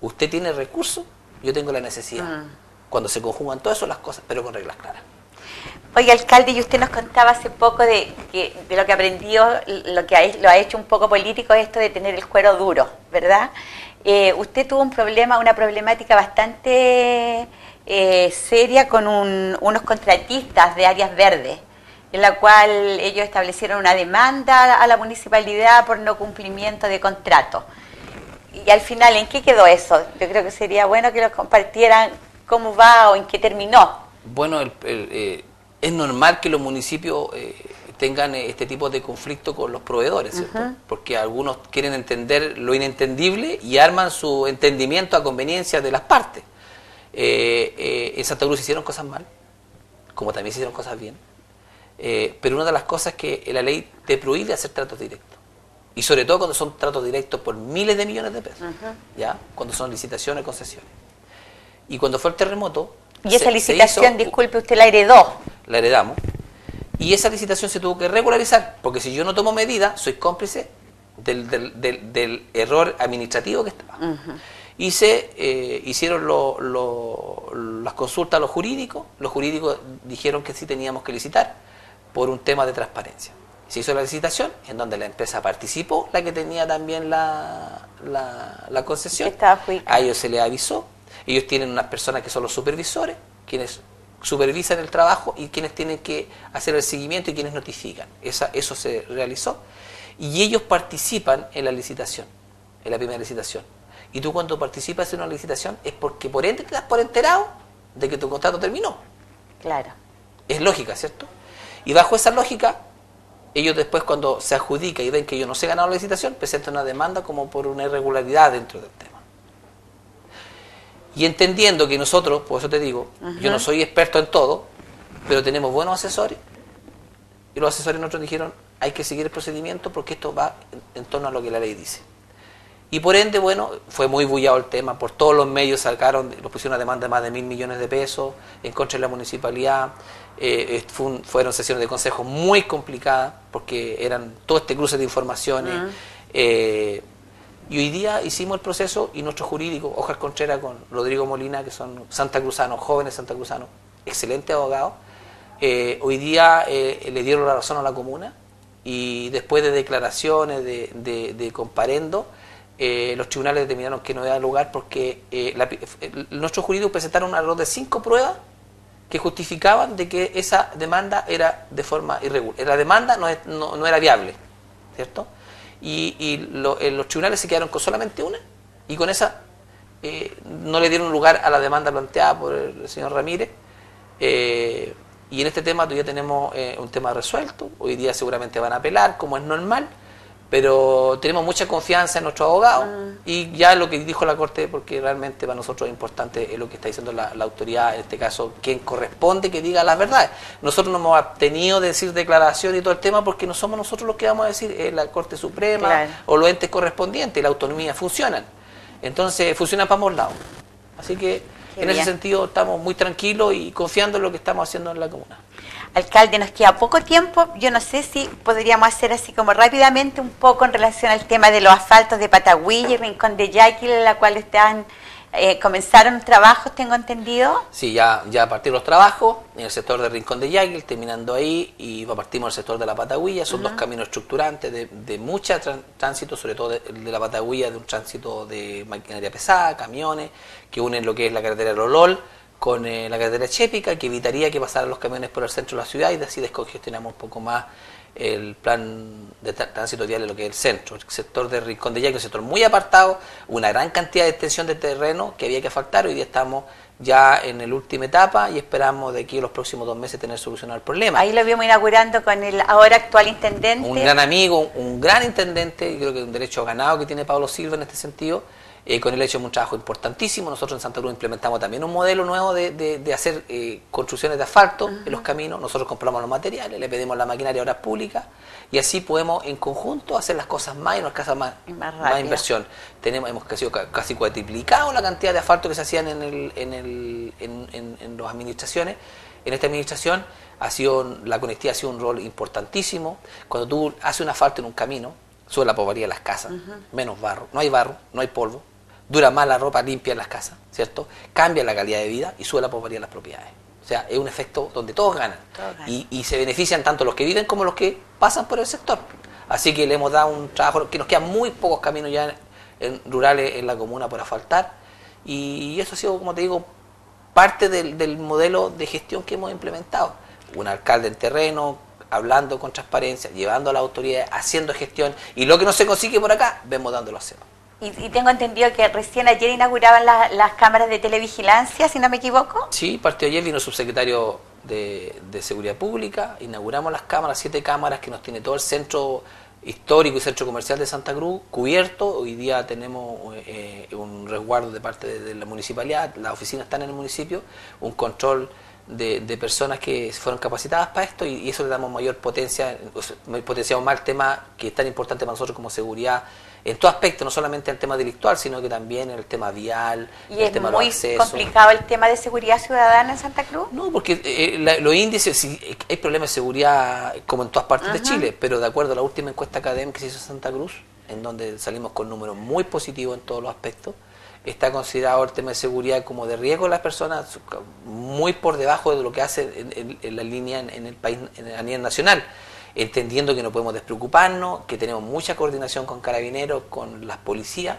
usted tiene recursos, yo tengo la necesidad. Mm. Cuando se conjugan todas esas las cosas, pero con reglas claras. Oye, alcalde, y usted nos contaba hace poco de, de lo que aprendió, lo que ha, lo ha hecho un poco político, esto de tener el cuero duro, ¿verdad? Eh, usted tuvo un problema, una problemática bastante eh, seria con unos contratistas de áreas verdes, en la cual ellos establecieron una demanda a la municipalidad por no cumplimiento de contrato. Y al final, ¿en qué quedó eso? Yo creo que sería bueno que lo compartieran cómo va o en qué terminó. Bueno, eh, es normal que los municipios eh, tengan este tipo de conflicto con los proveedores, ¿cierto? Porque algunos quieren entender lo inentendible y arman su entendimiento a conveniencia de las partes. En Santa Cruz se hicieron cosas mal, como también se hicieron cosas bien. pero una de las cosas que la ley te prohíbe hacer tratos directos. Y sobre todo cuando son tratos directos por miles de millones de pesos, ¿ya? Cuando son licitaciones, concesiones. Y cuando fue el terremoto... Y esa licitación, disculpe, usted la heredó. La heredamos. Y esa licitación se tuvo que regularizar, porque si yo no tomo medidas, soy cómplice del, del, error administrativo que estaba. Y se eh, hicieron las consultas a los jurídicos, los jurídicos dijeron que sí teníamos que licitar por un tema de transparencia. Se hizo la licitación, en donde la empresa participó, la que tenía también la, la, concesión. A ellos se les avisó. Ellos tienen unas personas que son los supervisores, quienes supervisan el trabajo y quienes tienen que hacer el seguimiento y quienes notifican. Esa, eso se realizó. Y ellos participan en la licitación, en la primera licitación. Y tú cuando participas en una licitación es porque por ende te das por enterado de que tu contrato terminó. Claro. Es lógica, ¿cierto? Y bajo esa lógica, ellos después cuando se adjudica y ven que ellos no se ganaron la licitación, presentan una demanda como por una irregularidad dentro del tema. Y entendiendo que nosotros, por eso te digo, yo no soy experto en todo, pero tenemos buenos asesores, y los asesores nosotros dijeron, hay que seguir el procedimiento porque esto va en, torno a lo que la ley dice. Y por ende, bueno, fue muy bullado el tema, por todos los medios sacaron, lo pusieron una demanda de más de mil millones de pesos en contra de la municipalidad, eh, fueron sesiones de consejo muy complicadas porque eran todo este cruce de informaciones. Eh, y hoy día hicimos el proceso y nuestro jurídico, Ojar Contreras con Rodrigo Molina, que son Santa Cruzanos, jóvenes Santa Cruzanos, excelentes abogados, eh, hoy día le dieron la razón a la comuna y después de declaraciones, de, comparendo, los tribunales determinaron que no había lugar porque nuestros jurídicos presentaron un error de cinco pruebas que justificaban de que esa demanda era de forma irregular. La demanda no, no, era viable, ¿cierto? Y, y eh, los tribunales se quedaron con solamente una y con esa eh, no le dieron lugar a la demanda planteada por el señor Ramírez. Eh, y en este tema todavía tenemos un tema resuelto. Hoy día seguramente van a apelar, como es normal pero tenemos mucha confianza en nuestro abogado ah. y ya lo que dijo la Corte, porque realmente para nosotros es importante es lo que está diciendo la, autoridad, en este caso, quien corresponde que diga las verdades. Nosotros no hemos abstenido de decir declaración y todo el tema porque no somos nosotros los que vamos a decir, es la Corte Suprema o los entes correspondientes, la autonomía funcionan. Entonces, funcionan para ambos lados. Así que en ese sentido estamos muy tranquilos y confiando en lo que estamos haciendo en la comuna. Alcalde, nos queda poco tiempo. Yo no sé si podríamos hacer así como rápidamente un poco en relación al tema de los asfaltos de Patagüilla y Rincón de Yaquil, en la cual están eh, comenzaron trabajos, tengo entendido. Sí, ya, ya partir los trabajos en el sector de Rincón de Yaquil, terminando ahí, y partimos al sector de la Patagüilla. Son dos caminos estructurantes de, de mucha tránsito, sobre todo de, de, la Patagüilla, de un tránsito de maquinaria pesada, camiones, que unen lo que es la carretera de Lolol con eh, la carretera Chépica, que evitaría que pasaran los camiones por el centro de la ciudad y así descongestionamos un poco más el plan de tránsito vial de lo que es el centro. El sector de Rincón de Yaque, un sector muy apartado, una gran cantidad de extensión de terreno que había que faltar. Hoy día estamos ya en la última etapa y esperamos de aquí a los próximos dos meses tener solucionado el problema. Ahí lo vimos inaugurando con el ahora actual intendente. Un gran amigo, un gran intendente, y creo que un derecho ganado que tiene Pablo Silva en este sentido eh, con él hecho un trabajo importantísimo. Nosotros en Santa Cruz implementamos también un modelo nuevo de, de, hacer eh, construcciones de asfalto en los caminos. Nosotros compramos los materiales, le pedimos la maquinaria a obras públicas y así podemos en conjunto hacer las cosas más y nos casa más, más, inversión. Tenemos, hemos casi, casi cuatriplicado la cantidad de asfalto que se hacían en, el, en, el, en, en, las administraciones. En esta administración ha sido, la conectividad ha sido un rol importantísimo. Cuando tú haces un asfalto en un camino, sube la pobreza de las casas, menos barro, no hay barro, no hay polvo, dura más la ropa limpia en las casas, ¿cierto? Cambia la calidad de vida y sube la pobreza en las propiedades. O sea, es un efecto donde todos ganan. Y, se benefician tanto los que viven como los que pasan por el sector. Así que le hemos dado un trabajo que nos quedan muy pocos caminos ya en, rurales en la comuna por asfaltar. Y eso ha sido, como te digo, parte del, del modelo de gestión que hemos implementado. Un alcalde en terreno, hablando con transparencia, llevando a la autoridad, haciendo gestión. Y lo que no se consigue por acá, vemos dándolo a cero. Y, tengo entendido que recién ayer inauguraban las cámaras de televigilancia, si no me equivoco. Sí, partió ayer, vino el subsecretario de, Seguridad Pública, inauguramos las cámaras, siete cámaras que nos tiene todo el centro histórico y centro comercial de Santa Cruz cubierto. Hoy día tenemos eh, un resguardo de parte de, la municipalidad, las oficinas están en el municipio, un control de, personas que fueron capacitadas para esto y, eso le damos mayor potencia, potenciamos más el tema que es tan importante para nosotros como seguridad en todo aspecto, no solamente el tema delictual, sino que también en el tema vial, ¿Y el tema de muy complicado el tema de seguridad ciudadana en Santa Cruz? No, porque eh, los índices, sí, hay problemas de seguridad como en todas partes de Chile, pero de acuerdo a la última encuesta académica que se hizo en Santa Cruz, en donde salimos con números muy positivos en todos los aspectos, está considerado el tema de seguridad como de riesgo de las personas muy por debajo de lo que hace en, la línea en, el país a nivel nacional entendiendo que no podemos despreocuparnos, que tenemos mucha coordinación con carabineros, con las policías,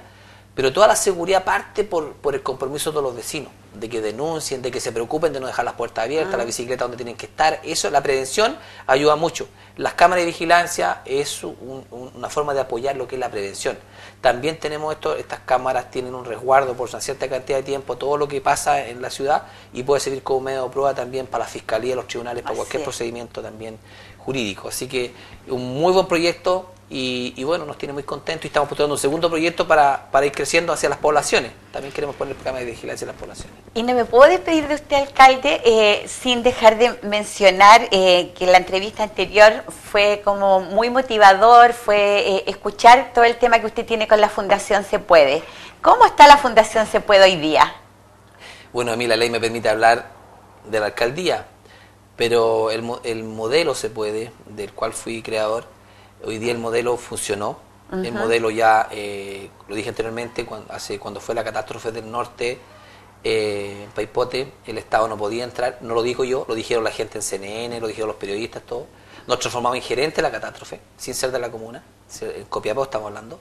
pero toda la seguridad parte por, por el compromiso de los vecinos, de que denuncien, de que se preocupen de no dejar las puertas abiertas, la bicicleta donde tienen que estar. Eso, la prevención ayuda mucho. Las cámaras de vigilancia es una forma de apoyar lo que es la prevención. También tenemos esto, estas cámaras tienen un resguardo por una cierta cantidad de tiempo, todo lo que pasa en la ciudad y puede servir como medio de prueba también para la fiscalía, los tribunales, para cualquier procedimiento también jurídico. Así que un muy buen proyecto y, bueno, nos tiene muy contentos y estamos postulando un segundo proyecto para, para, ir creciendo hacia las poblaciones. También queremos poner el programa de vigilancia en las poblaciones. Y no me puedo despedir de usted, alcalde, eh, sin dejar de mencionar eh, que la entrevista anterior fue como muy motivador, fue eh, escuchar todo el tema que usted tiene con la Fundación Se Puede. ¿Cómo está la Fundación Se Puede hoy día? Bueno, a mí la ley me permite hablar de la alcaldía pero el, el modelo se puede, del cual fui creador, hoy día el modelo funcionó, el modelo ya, eh, lo dije anteriormente, cuando, hace, cuando fue la catástrofe del norte, eh, en Paipote, el Estado no podía entrar, no lo digo yo, lo dijeron la gente en CNN, lo dijeron los periodistas, todo. Nos transformamos en gerente de la catástrofe, sin ser de la comuna, en Copiapó estamos hablando,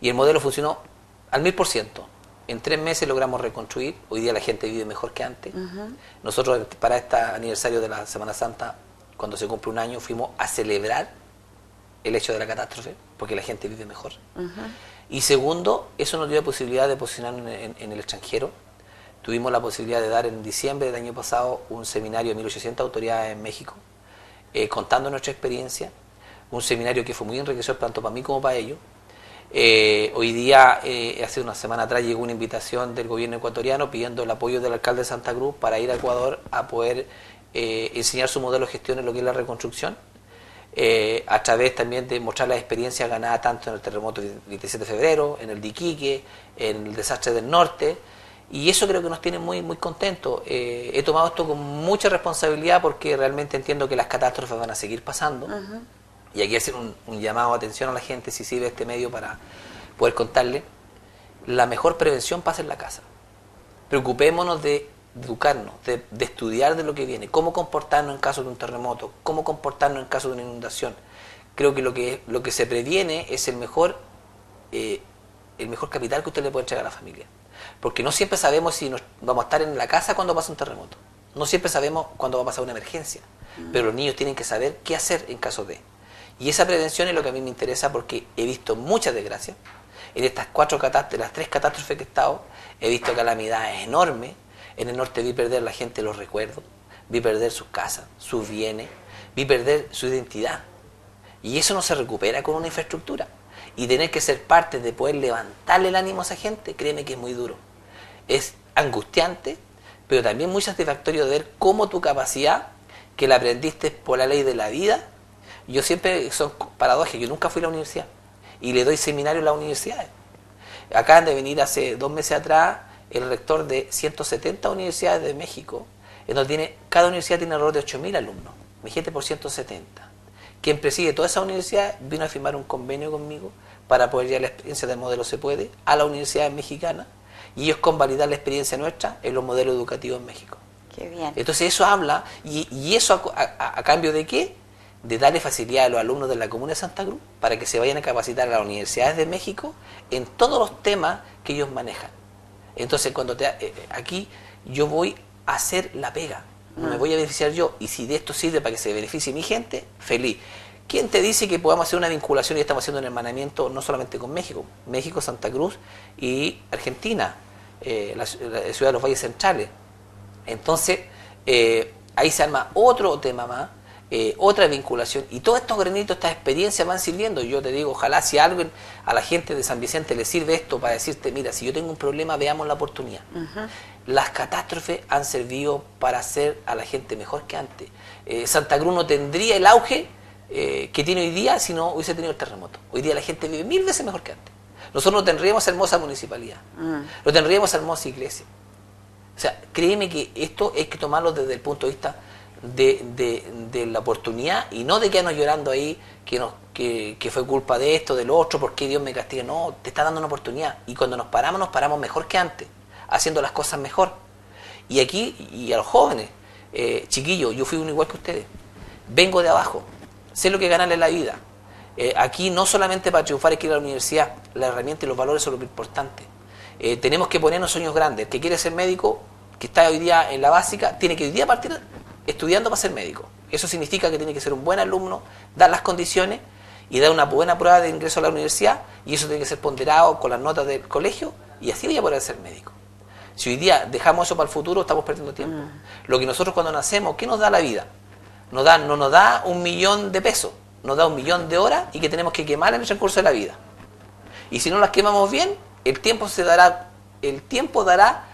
y el modelo funcionó al mil por ciento. En tres meses logramos reconstruir. Hoy día la gente vive mejor que antes. Nosotros para este aniversario de la Semana Santa, cuando se cumple un año, fuimos a celebrar el hecho de la catástrofe, porque la gente vive mejor. Y segundo, eso nos dio la posibilidad de posicionarnos en, el extranjero. Tuvimos la posibilidad de dar en diciembre del año pasado un seminario de 1.800 autoridades en México, eh, contando nuestra experiencia. Un seminario que fue muy enriquecedor tanto para mí como para ellos eh, hoy día, eh, hace una semana atrás, llegó una invitación del gobierno ecuatoriano pidiendo el apoyo del alcalde de Santa Cruz para ir a Ecuador a poder enseñar su modelo de gestión en lo que es la reconstrucción, a través también de mostrar las experiencias ganadas tanto en el terremoto del 27 de febrero, en el de Iquique, en el desastre del norte, y eso creo que nos tiene muy, muy contentos. he tomado esto con mucha responsabilidad porque realmente entiendo que las catástrofes van a seguir pasando y aquí hacer un, llamado de atención a la gente si sirve este medio para poder contarle, la mejor prevención pasa en la casa. Preocupémonos de educarnos, de, estudiar de lo que viene, cómo comportarnos en caso de un terremoto, cómo comportarnos en caso de una inundación. Creo que lo que, lo que se previene es el mejor, eh, el mejor capital que usted le puede entregar a la familia. Porque no siempre sabemos si nos, vamos a estar en la casa cuando pasa un terremoto. No siempre sabemos cuándo va a pasar una emergencia. Pero los niños tienen que saber qué hacer en caso de. Y esa prevención es lo que a mí me interesa porque he visto muchas desgracias. En estas cuatro catástrofes, las tres catástrofes que he estado, he visto calamidades enormes. En el norte vi perder la gente los recuerdos, vi perder sus casas, sus bienes, vi perder su identidad. Y eso no se recupera con una infraestructura. Y tener que ser parte de poder levantarle el ánimo a esa gente, créeme que es muy duro. Es angustiante, pero también muy satisfactorio de ver cómo tu capacidad, que la aprendiste por la ley de la vida, yo siempre, son paradojas, yo nunca fui a la universidad y le doy seminario a las universidades. Acaban de venir hace dos meses atrás el rector de 170 universidades de México, en donde tiene, cada universidad tiene alrededor de 8.000 alumnos, mi gente por 170. Quien preside toda esa universidad vino a firmar un convenio conmigo para poder llevar la experiencia del modelo Se Puede a la universidad mexicana y ellos convalidar la experiencia nuestra en los modelos educativos en México. Qué bien. Entonces eso habla, y, eso a, cambio de qué? de darle facilidad a los alumnos de la Comuna de Santa Cruz para que se vayan a capacitar a las universidades de México en todos los temas que ellos manejan. Entonces, cuando te, eh, aquí yo voy a hacer la pega, no me ah. voy a beneficiar yo, y si de esto sirve para que se beneficie mi gente, feliz. ¿Quién te dice que podamos hacer una vinculación y estamos haciendo un hermanamiento no solamente con México, México, Santa Cruz y Argentina, eh, la, ciudad de los valles centrales? Entonces, eh, ahí se arma otro tema más, eh, otra vinculación, y todos estos granitos, estas experiencias van sirviendo. Yo te digo, ojalá si algo a la gente de San Vicente le sirve esto para decirte, mira, si yo tengo un problema, veamos la oportunidad. Las catástrofes han servido para hacer a la gente mejor que antes. Santa Cruz no tendría el auge eh, que tiene hoy día si no hubiese tenido el terremoto. Hoy día la gente vive mil veces mejor que antes. Nosotros no tendríamos hermosa municipalidad, mm. no tendríamos hermosa iglesia. O sea, créeme que esto hay que tomarlo desde el punto de vista de, la oportunidad y no de quedarnos llorando ahí que, nos, que, fue culpa de esto, de lo otro, porque Dios me castiga. No, te está dando una oportunidad. Y cuando nos paramos, nos paramos mejor que antes, haciendo las cosas mejor. Y aquí, y a los jóvenes, eh, chiquillos, yo fui uno igual que ustedes. Vengo de abajo, sé lo que ganarle la vida. Eh, aquí no solamente para triunfar hay que ir a la universidad, la herramienta y los valores son lo importante. Eh, tenemos que ponernos sueños grandes. El que quiere ser médico, que está hoy día en la básica, tiene que hoy día partir estudiando para ser médico. Eso significa que tiene que ser un buen alumno, dar las condiciones y dar una buena prueba de ingreso a la universidad y eso tiene que ser ponderado con las notas del colegio y así voy a poder ser médico. Si hoy día dejamos eso para el futuro, estamos perdiendo tiempo. Mm. Lo que nosotros cuando nacemos, ¿qué nos da la vida? nos da, no nos da un millón de pesos, nos da un millón de horas y que tenemos que quemar en el transcurso de la vida. Y si no las quemamos bien, el tiempo se dará, el tiempo dará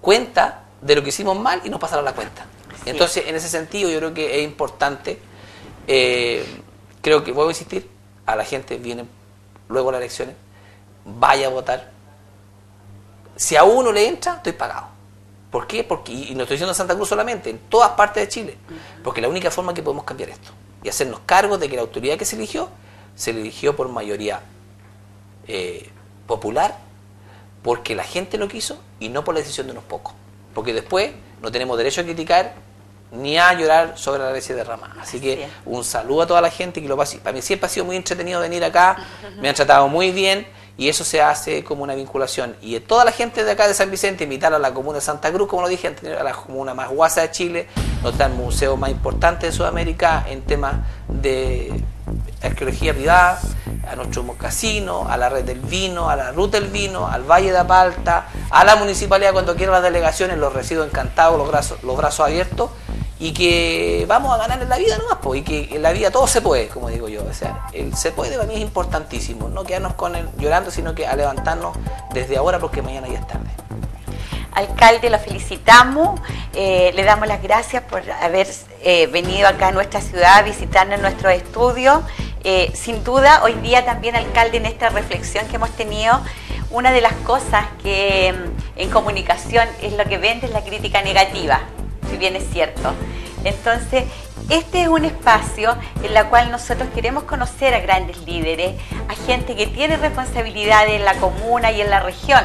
cuenta de lo que hicimos mal y nos pasará la cuenta. Entonces, en ese sentido, yo creo que es importante, eh, creo que vuelvo a insistir, a la gente viene luego las elecciones, vaya a votar. Si a uno le entra, estoy pagado. ¿Por qué? Porque, y no estoy diciendo Santa Cruz solamente, en todas partes de Chile. Porque la única forma que podemos cambiar esto y hacernos cargo de que la autoridad que se eligió, se eligió por mayoría eh, popular, porque la gente lo quiso y no por la decisión de unos pocos. Porque después no tenemos derecho a criticar ni a llorar sobre la leche derramada. Así que un saludo a toda la gente que lo pasa. Para mí siempre ha sido muy entretenido venir acá, me han tratado muy bien y eso se hace como una vinculación. Y toda la gente de acá de San Vicente, invitar a la comuna de Santa Cruz, como lo dije a la comuna más guasa de Chile, no está el museo más importante de Sudamérica en temas de arqueología privada, a nuestro casino, a la red del vino, a la ruta del vino, al Valle de Apalta, a la municipalidad cuando quieran las delegaciones, los recibo encantados, los brazos, los brazos abiertos y que vamos a ganar en la vida nomás, pues, y que en la vida todo se puede, como digo yo. O sea, el se puede para mí es importantísimo, no quedarnos con él llorando, sino que a levantarnos desde ahora porque mañana ya es tarde. Alcalde, lo felicitamos, eh, le damos las gracias por haber eh, venido acá a nuestra ciudad, visitando nuestro estudio. Eh, sin duda, hoy día también, alcalde, en esta reflexión que hemos tenido, una de las cosas que mm, en comunicación es lo que vende es la crítica negativa si bien es cierto. Entonces, este es un espacio en el cual nosotros queremos conocer a grandes líderes, a gente que tiene responsabilidades en la comuna y en la región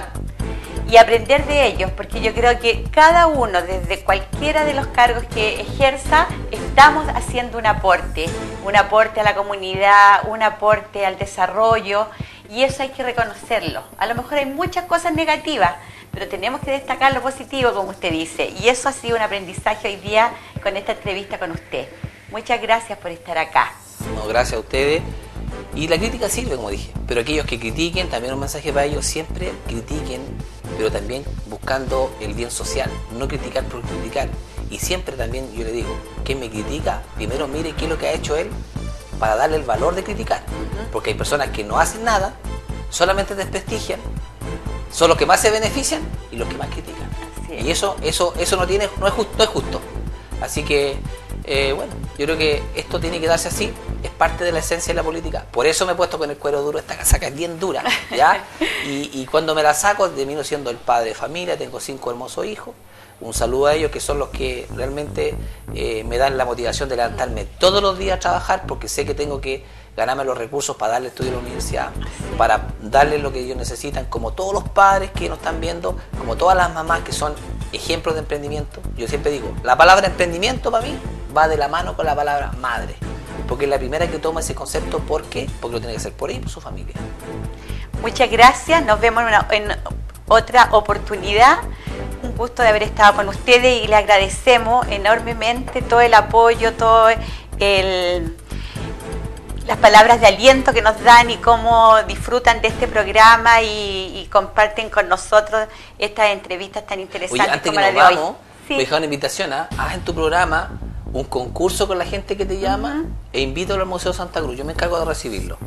y aprender de ellos, porque yo creo que cada uno, desde cualquiera de los cargos que ejerza, estamos haciendo un aporte, un aporte a la comunidad, un aporte al desarrollo, y eso hay que reconocerlo. A lo mejor hay muchas cosas negativas, pero tenemos que destacar lo positivo, como usted dice, y eso ha sido un aprendizaje hoy día con esta entrevista con usted. Muchas gracias por estar acá. Gracias a ustedes. Y la crítica sirve, como dije, pero aquellos que critiquen, también un mensaje para ellos, siempre critiquen, pero también buscando el bien social, no criticar por criticar. Y siempre también yo le digo, quien me critica, primero mire qué es lo que ha hecho él para darle el valor de criticar. Porque hay personas que no hacen nada, solamente desprestigian son los que más se benefician y los que más critican. Y eso, eso, eso no tiene, no es justo, es justo. Así que, eh, bueno, yo creo que esto tiene que darse así, es parte de la esencia de la política. Por eso me he puesto con el cuero duro, esta casaca es bien dura, ¿ya? Y, cuando me la saco, termino siendo el padre de familia, tengo cinco hermosos hijos. Un saludo a ellos que son los que realmente eh, me dan la motivación de levantarme todos los días a trabajar porque sé que tengo que ganarme los recursos para darle estudio a la universidad, para darle lo que ellos necesitan, como todos los padres que nos están viendo, como todas las mamás que son ejemplos de emprendimiento. Yo siempre digo, la palabra emprendimiento para mí va de la mano con la palabra madre, porque es la primera que toma ese concepto, ¿por qué? Porque lo tiene que hacer por ella y por su familia. Muchas gracias, nos vemos en, en otra oportunidad. Un gusto de haber estado con ustedes y le agradecemos enormemente todo el apoyo, todo el las palabras de aliento que nos dan y cómo disfrutan de este programa y, comparten con nosotros estas entrevistas tan interesantes Oye, antes como que la nos de vamos, hoy. Sí. voy a dejar una invitación a haz en tu programa un concurso con la gente que te llama e invítalo al Museo Santa Cruz. Yo me encargo de recibirlo.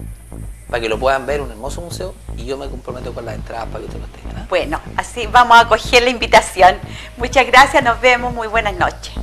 Para que lo puedan ver, un hermoso museo, y yo me comprometo con las entradas para que ustedes lo tengan. ¿ah? Bueno, así vamos a acoger la invitación. Muchas gracias, nos vemos, muy buenas noches.